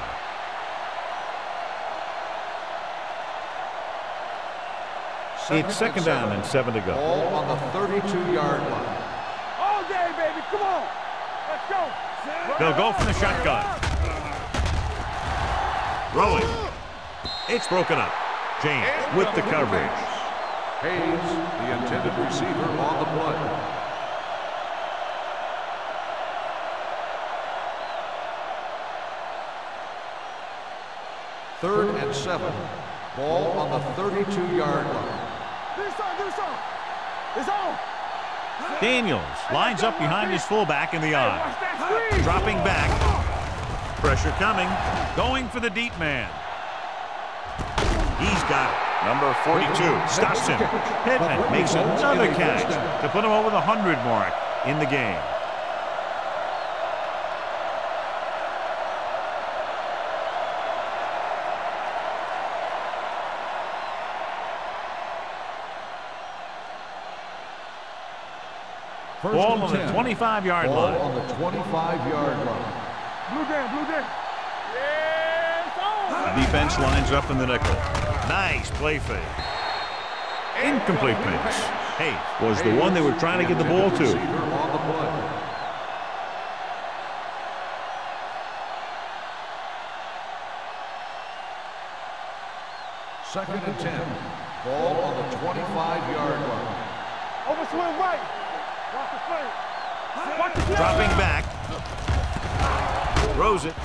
It's second down and seven to go. Ball on the 32-yard line. All day, baby. Come on. Let's go. They'll go from the shotgun. Rolling. It's broken up. James with the coverage. Hayes, the intended receiver on the play. Third and seven. Ball on the 32-yard line. Daniels lines up behind his fullback in the I. Watch that screen. Dropping back. Pressure coming. Going for the deep man. He's got it. Number 42 stops him. Pittman makes another catch to put him over the 100 mark in the game. First Ball and on the 25-yard Ball line. on the 25-yard line. Blue Dan, blue Dan. Yeah, oh! it's. The defense lines up in the nickel. Nice play fake. Incomplete pass. Hey, was the one they were trying to get the ball to. on the play. Second and 10. Ball on the 25-yard line. Over swing right. Watch the swing. Watch the swing. Dropping back. Throws it.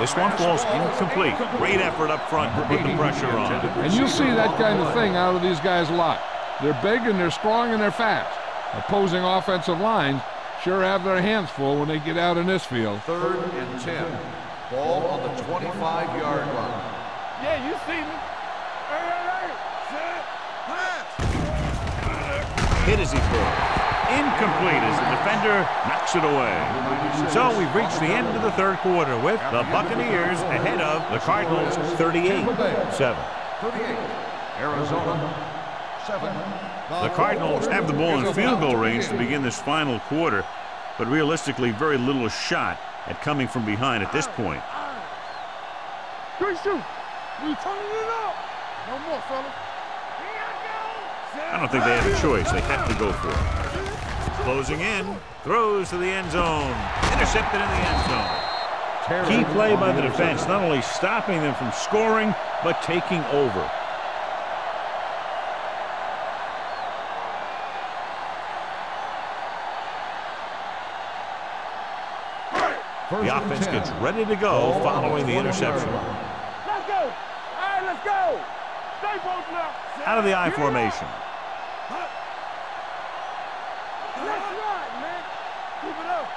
This one falls incomplete. Great effort up front to put the pressure on. And you'll see that kind of thing out of these guys a lot. They're big and they're strong and they're fast. Opposing offensive lines sure have their hands full when they get out in this field. Third and 10. Ball on the 25-yard line. Yeah, you see me. Hit as he throws. Incomplete as the defender knocks it away. So we've reached the end of the third quarter with the Buccaneers ahead of the Cardinals 38-7. 38. Arizona, 7. The Cardinals have the ball in field goal range to begin this final quarter, but realistically very little shot at coming from behind at this point. Three shoot. We turning it up. No more, fellas. I don't think they have a choice. They have to go for it. Closing in, throws to the end zone. Intercepted in the end zone. Key play by the defense, not only stopping them from scoring, but taking over. The offense gets ready to go following the interception. Let's go. All right, let's go. Stay both now. Out of the I formation. Let's ride, man. Keep it up.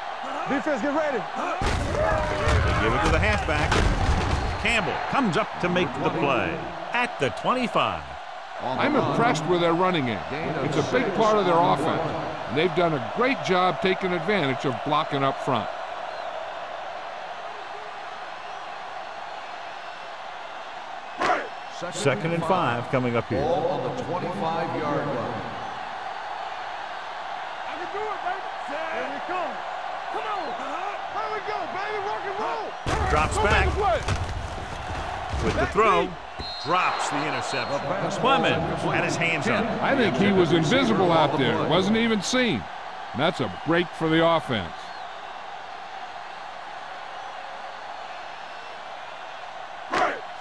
Defense, get ready. They give it to the halfback. Campbell comes up to make the play at the 25. I'm impressed with their running game. It's a big part of their offense. And they've done a great job taking advantage of blocking up front. Second and five coming up here. Ball on the 25-yard line. I can do it, baby. Here we come. Come on. Here we go, baby. Rock and roll. Drops back. make a play. With the throw, drops the interception. Clemens had his hands up. I think he was invisible out there. Wasn't even seen. And that's a break for the offense.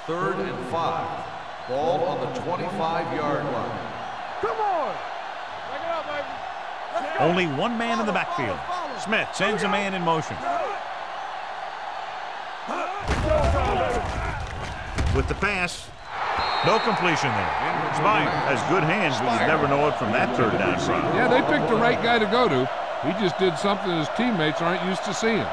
Third and five. Ball on the 25-yard line. Come on. Up, baby. Let's go. Only one man in the backfield. Smith sends a man in motion. With the pass, no completion there. Spine has good hands, but you never know it from that third down try. Yeah, they picked the right guy to go to. He just did something his teammates aren't used to seeing.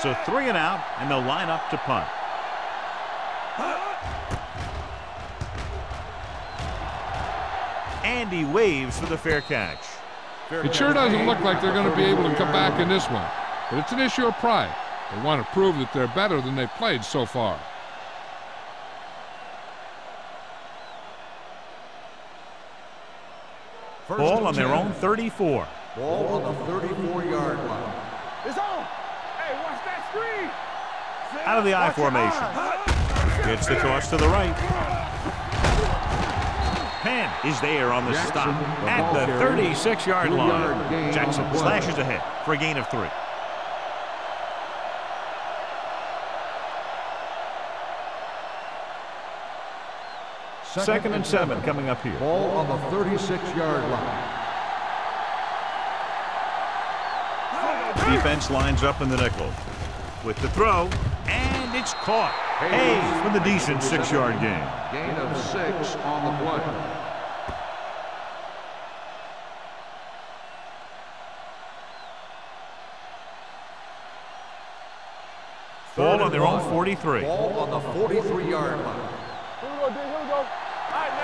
So three and out, and they'll line up to punt. Andy waves for the fair catch. It sure doesn't look like they're going to be able to come back in this one. But it's an issue of pride. They want to prove that they're better than they've played so far. First Ball on their own 34. Ball on the 34-yard line. It's on. Hey, watch that screen. Out of the I formation. Ah. Gets the toss to the right. Penn is there on the stop at the 36-yard line. Jackson slashes ahead for a gain of three. Second and seven coming up here. Ball on the 36-yard line. Defense lines up in the nickel. With the throw, and it's caught. Hayes with a decent six-yard gain. Gain of six on the play. Ball on their own 43. Ball on the 43-yard line. Here we go, D. Here we go. All right,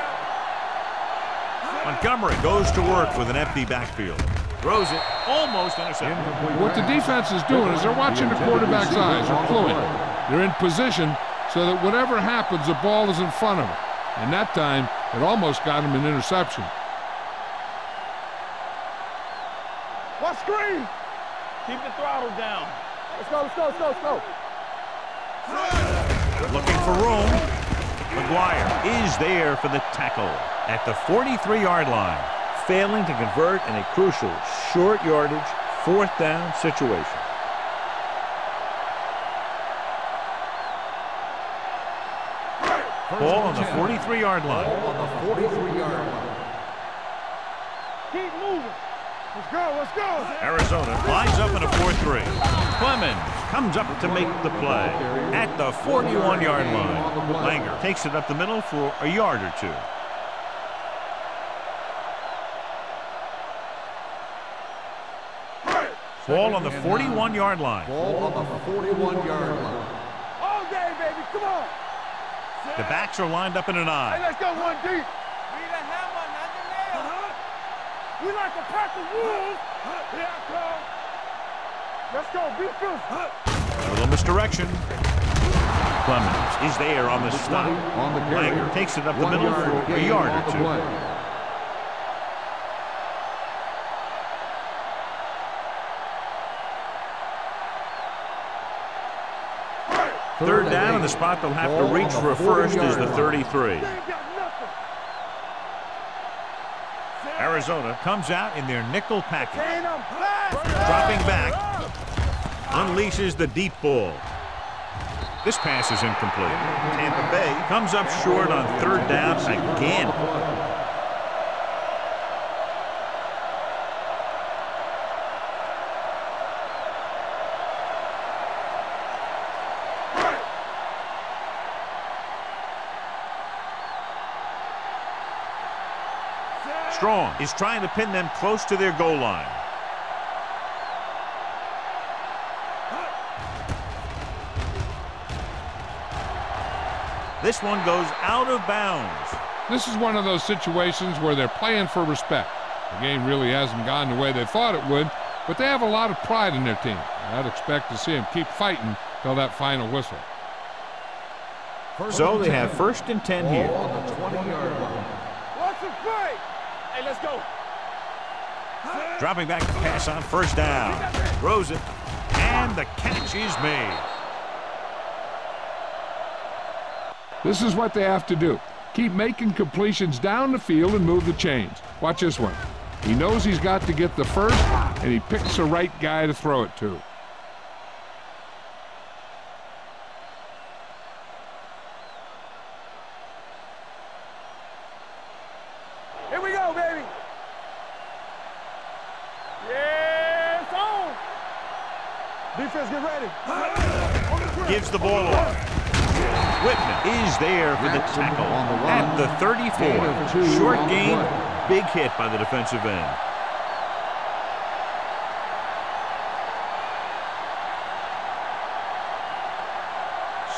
now. Montgomery goes to work with an empty backfield. Throws it, almost intercepted. What the defense is doing is they're watching the quarterback's eyes. They're cluing. They're in position so that whatever happens, the ball is in front of him. And that time, it almost got him an interception. What screen? Keep the throttle down. Let's go, let's go, let's go, let's go. Looking for room. McGuire is there for the tackle at the 43-yard line, failing to convert in a crucial short yardage fourth down situation. Ball on the 43-yard line. Ball on the 43-yard line. Keep moving. Let's go, let's go. Arizona lines up in a 4-3. Clemens comes up to make the play at the 41-yard line. Langer takes it up the middle for a yard or two. Ball on the 41-yard line. Ball on the 41-yard line. All day, baby. Come on. The backs are lined up in an Hey, let's go one deep. Uh-huh. We like to pack the wolves. Here I come. Let's go. Be fierce. A little misdirection. Clemens is there on the stop. On the carry. Langer takes it up the middle for a yard or two. Third down, and the spot they'll have to reach for first is the 33. They ain't got nothing. Arizona comes out in their nickel package. Ain't them fast. Dropping back. Unleashes the deep ball. This pass is incomplete. Tampa Bay comes up short on third down again. Is trying to pin them close to their goal line. This one goes out of bounds. This is one of those situations where they're playing for respect. The game really hasn't gone the way they thought it would, but they have a lot of pride in their team. I'd expect to see them keep fighting till that final whistle. First So they 10. have first and 10 Ball here. on the 20-yard line. Watch the play. Hey, let's go. Dropping back to pass on first down. Throws it. And the catch is made. This is what they have to do. Keep making completions down the field and move the chains. Watch this one. He knows he's got to get the first, and he picks the right guy to throw it to. Here we go, baby. Yes, on. Defense, get ready. On the drill. Gives the ball off. Whitman is there for the Jackson tackle on the at run. the Gain of 34. two Short on the gain, play. Big hit by the defensive end.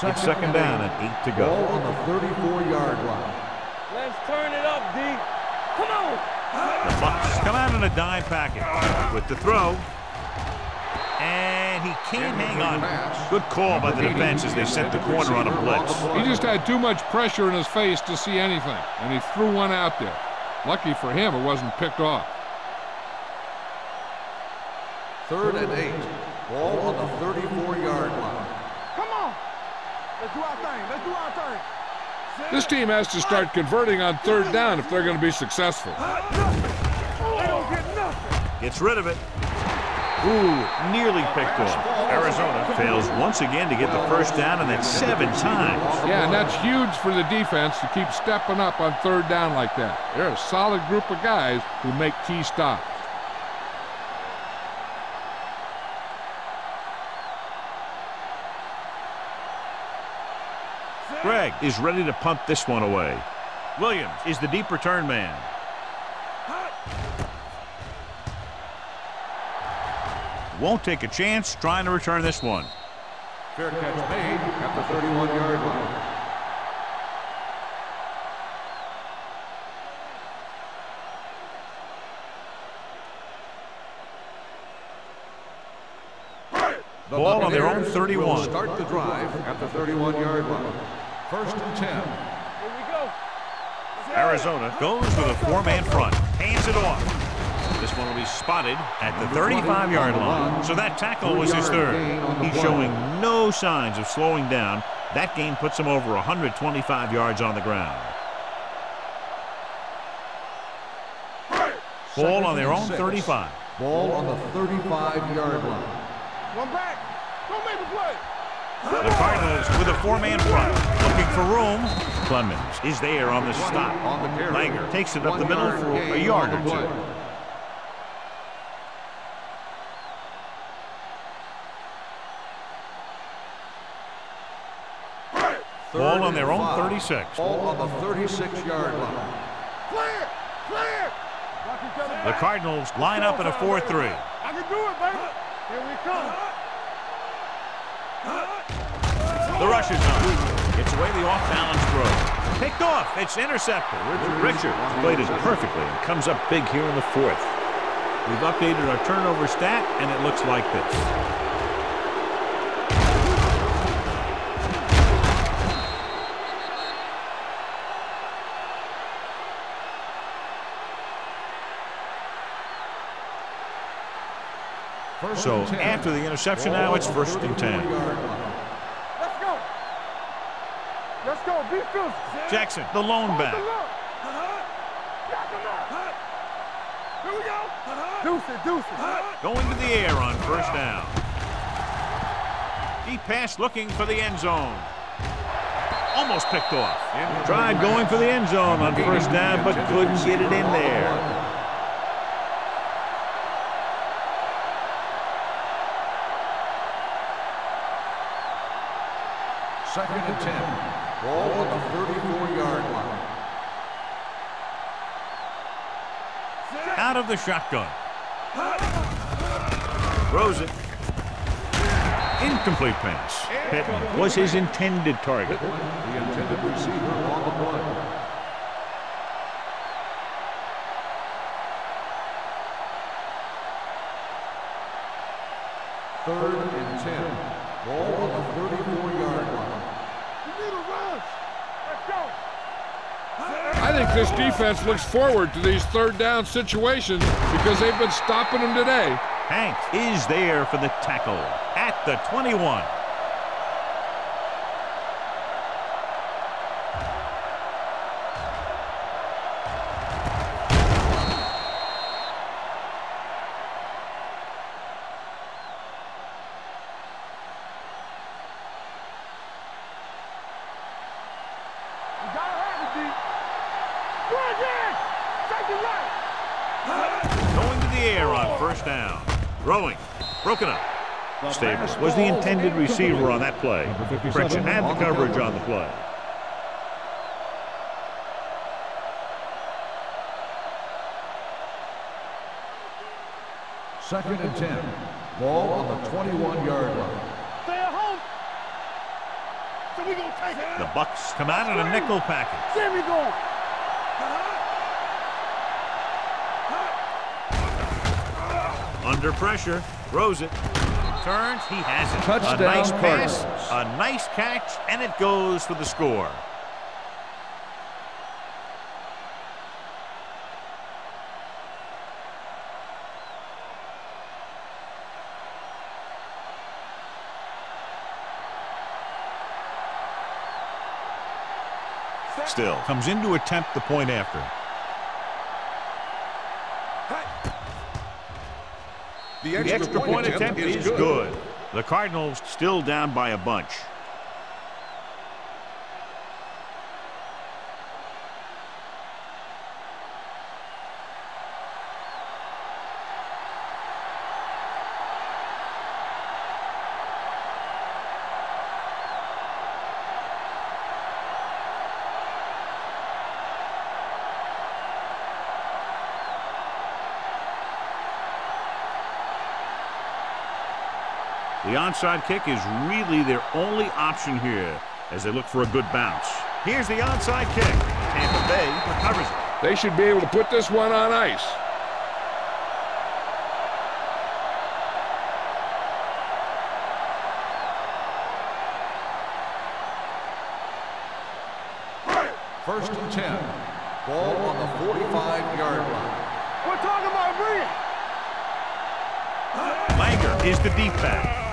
It's second down and eight to Ball go. on the 34-yard line. Let's turn it up, D. Come on. The Bucks come out in a dime package with the throw. And he can't hang on. Good call by the defense as they sent the corner on a blitz. He just had too much pressure in his face to see anything, and he threw one out there. Lucky for him, it wasn't picked off. Third and eight. Ball on the 34-yard line. Come on. Let's do our thing. Let's do our thing. This team has to start converting on third down if they're going to be successful. They don't get nothing. Gets rid of it. Ooh, nearly picked off. Arizona fails once again to get the first down, and that's seven times. Yeah, and that's huge for the defense to keep stepping up on third down like that. They're a solid group of guys who make key stops. Greg is ready to punt this one away. Williams is the deep return man. Won't take a chance trying to return this one. Fair catch made at the 31-yard line. The Ball on their own 31. will Start the drive at the 31-yard line. First and 10. Here we go. Arizona goes with a four-man front. Hands it off. This one will be spotted at the 35-yard line. So that tackle was his third. He's showing no signs of slowing down. That game puts him over 125 yards on the ground. Ball on their own 35. Ball on the 35-yard line. One back. Don't make the play. The Cardinals with a four-man front. Looking for room. Clemens is there on the stop. On the carry. Langer takes it up the middle for a yard or two. play. Third Ball on their own 36. Ball on the 36-yard line. Clear. Clear. Watch each other The. Cardinals line up in a 4-3. I can do it, baby. Here we come. The rush is on. It's away the off-balance throw. Picked off. It's intercepted. Richard played it perfectly and comes up big here in the fourth. We've updated our turnover stat, and it looks like this. So and after the interception now, it's first and 10. Let's go. Let's go. Defense. Jackson, the lone Hold back. look. Jack him. Here we go. Deuce it, deuce it. Going to the air on first down. Deep pass looking for the end zone. Almost picked off. Tried going for the end zone on first down, but couldn't get it in there. Ball on the 34-yard line. Out of the shotgun. Throws it. Incomplete pass. Pittman was his intended target. The intended receiver on the play. Third and 10. Ball on the 34-yard line. You need a rush. Let's go. I think this defense looks forward to these third down situations because they've been stopping them today. Hank is there for the tackle at the 21. Stabler was the intended receiver on that play. Friction had the coverage on the play. Second and 10. Ball on the 21-yard line. Stay at home. So we gonna take it. The Bucks come out in a nickel package. There we go. Under pressure. Throws it. Turns. He has it. Touchdown, a nice pass. Cardinals. A nice catch. And it goes for the score. Still comes in to attempt the point after. The The extra point attempt is good. The Cardinals still down by a bunch. Onside kick is really their only option here as they look for a good bounce. Here's the onside kick. Tampa Bay recovers it. They should be able to put this one on ice. First and 10. Ball on the 45-yard line. We're talking about bring. Langer is the deep back.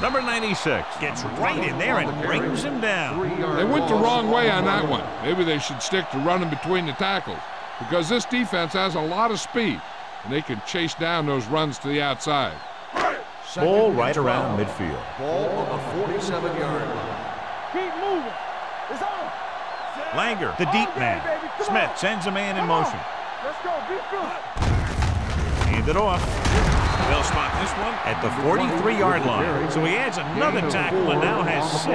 Number 96 gets right in there and brings him down. They went the wrong way on that one. Maybe they should stick to running between the tackles because this defense has a lot of speed and they can chase down those runs to the outside. Second Ball right around 12. midfield. Ball on the 47-yard line. Keep moving. It's on. Langer, the deep man. Smith sends a man in motion. Let's go. Defense. Hand it off. They'll spot this one at the 43-yard line. So he adds another tackle and now has six.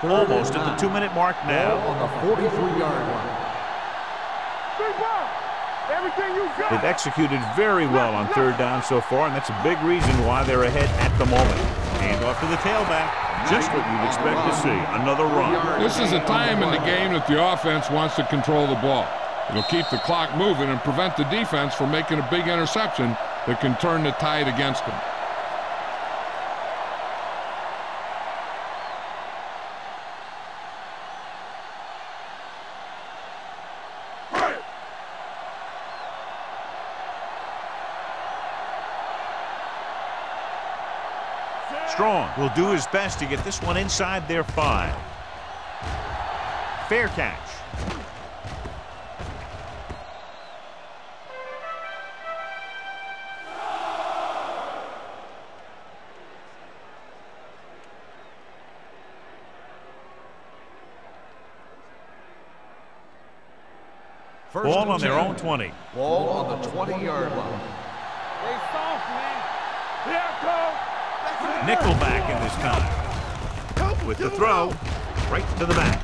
Almost at the two-minute mark now. on the 43-yard line. Everything you got. They've executed very well on third down so far, and that's a big reason why they're ahead at the moment. Hand off to the tailback. Just what you'd expect to see. Another run. This is a time in the game that the offense wants to control the ball. It'll keep the clock moving and prevent the defense from making a big interception that can turn the tide against them. Strong will do his best to get this one inside their five. Fair catch. First Ball on their own 20. Ball on the 20-yard line. They soft, man. Here I Nickelback in this time. With the throw, right to the back.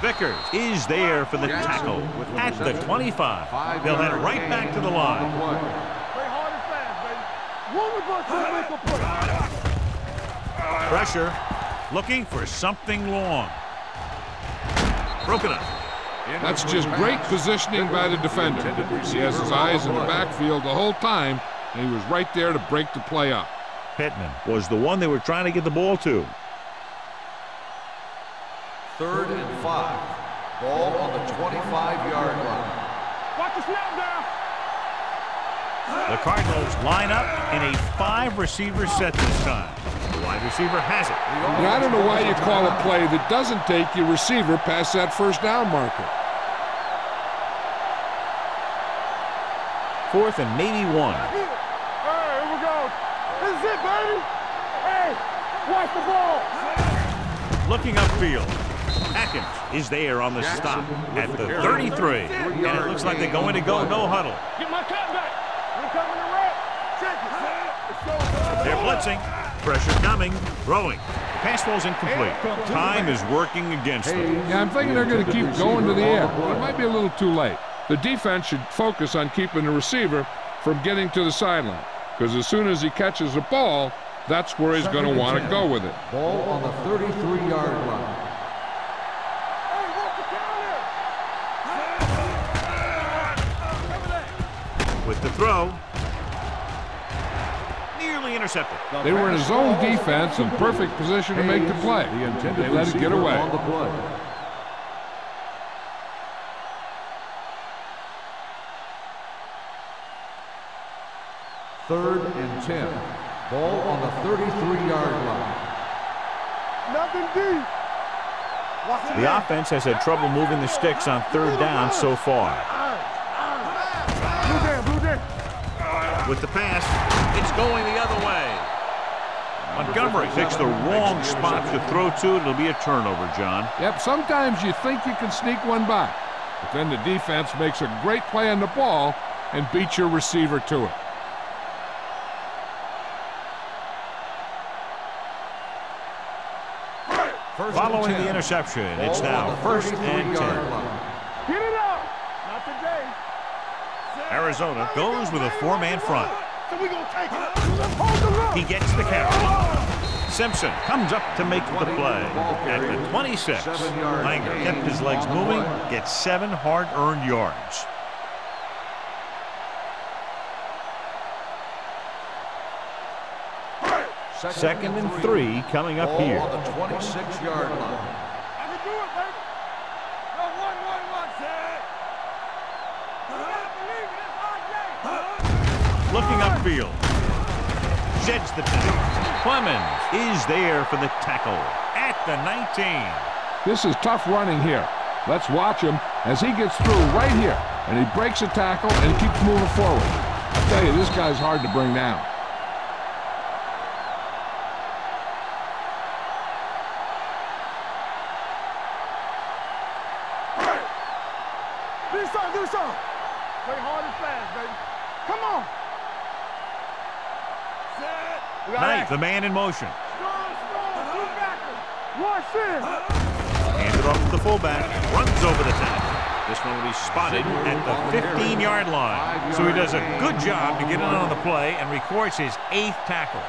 Vickers is there for the tackle at the 25. They'll head right back to the line. Pressure, looking for something long. Broken up. That's just great positioning by the defender. He has his eyes in the backfield the whole time, and he was right there to break the play up. Pittman was the one they were trying to get the ball to. Third and five. Ball on the 25-yard line. Watch the snap down. The Cardinals line up in a five-receiver set this time. The wide receiver has it. Now, I don't know why you call a play that doesn't take your receiver past that first down marker. Fourth and maybe one. Here. All right, here we go. This is it, baby. Hey, watch the ball. Looking upfield. Atkins is there on the stop at the 33. And it looks like they're going to go no huddle. Get my cut back. We're coming to red. Check it. They're blitzing. Pressure coming. Throwing. Pass ball's incomplete. Time is working against them. Yeah, I'm thinking they're going to keep going to the air. It might be a little too late. The defense should focus on keeping the receiver from getting to the sideline, because as soon as he catches the ball, that's where he's going to want to go with it. Ball on the 33-yard line. Hey, watch the counter. With the throw. Nearly intercepted. They were in a zone defense in perfect position to make the play. They let it get away. On the play. Third and 10. Ball on the 33-yard line. Nothing deep. The offense has had trouble moving the sticks on third down so far. Blue down, blue down. With the pass, it's going the other way. Montgomery picks the wrong spot to throw to. It'll be a turnover, John. Yep, sometimes you think you can sneak one by, but then the defense makes a great play on the ball and beats your receiver to it. First and Following the interception, it's now first and 10. line. Get it up. Not today. Arizona goes with a four-man front. So we gonna take it. Hold the. He gets the count. Simpson comes up to make the play. At the 26, Langer kept his legs moving, gets seven hard-earned yards. Second and three coming up Ball here. on the 26-yard line. Looking upfield. Sheds the tackle. Clemens is there for the tackle at the 19. This is tough running here. Let's watch him as he gets through right here, and he breaks a tackle and he keeps moving forward. I tell you, this guy's hard to bring down. Do something, do something. Play hard and fast, baby. Come on. Set. We got Knight, action. The man in motion. Strong, strong. Two backers. Rush in. Handed off to the fullback. Runs over the tackle. This one will be spotted at the 15-yard line. So he does a good job to get in on the play and records his eighth tackle.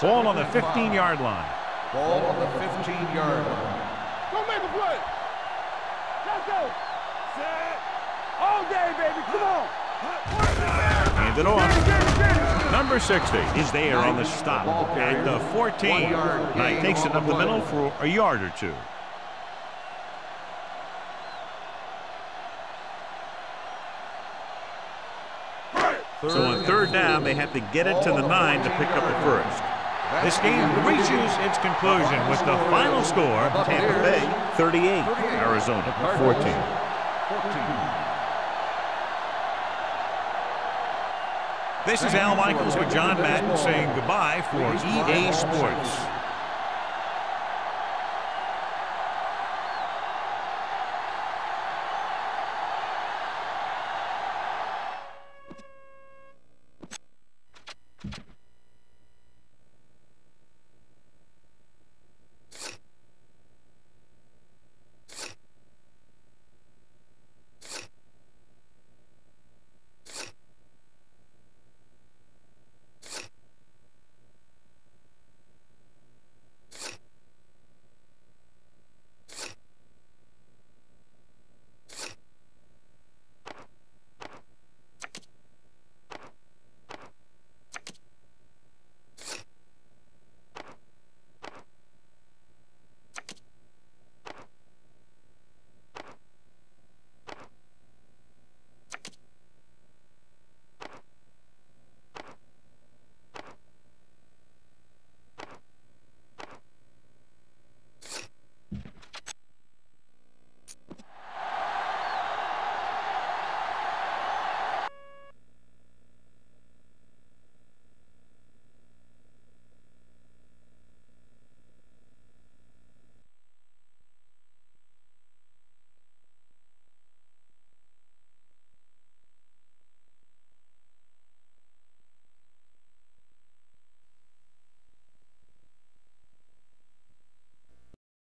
Ball on the 15-yard line. Ball on the 15-yard line. Go make a play. Let's go all day, baby. Come on. Hand it off. Number 60 is there on the stop at the 14. Takes it up the middle for a yard or two. So on third down, they have to get it to the nine to pick up the first. This game reaches its conclusion with the final score, Tampa Bay 38, Arizona 14. This is Al Michaels with John Madden saying goodbye for EA Sports.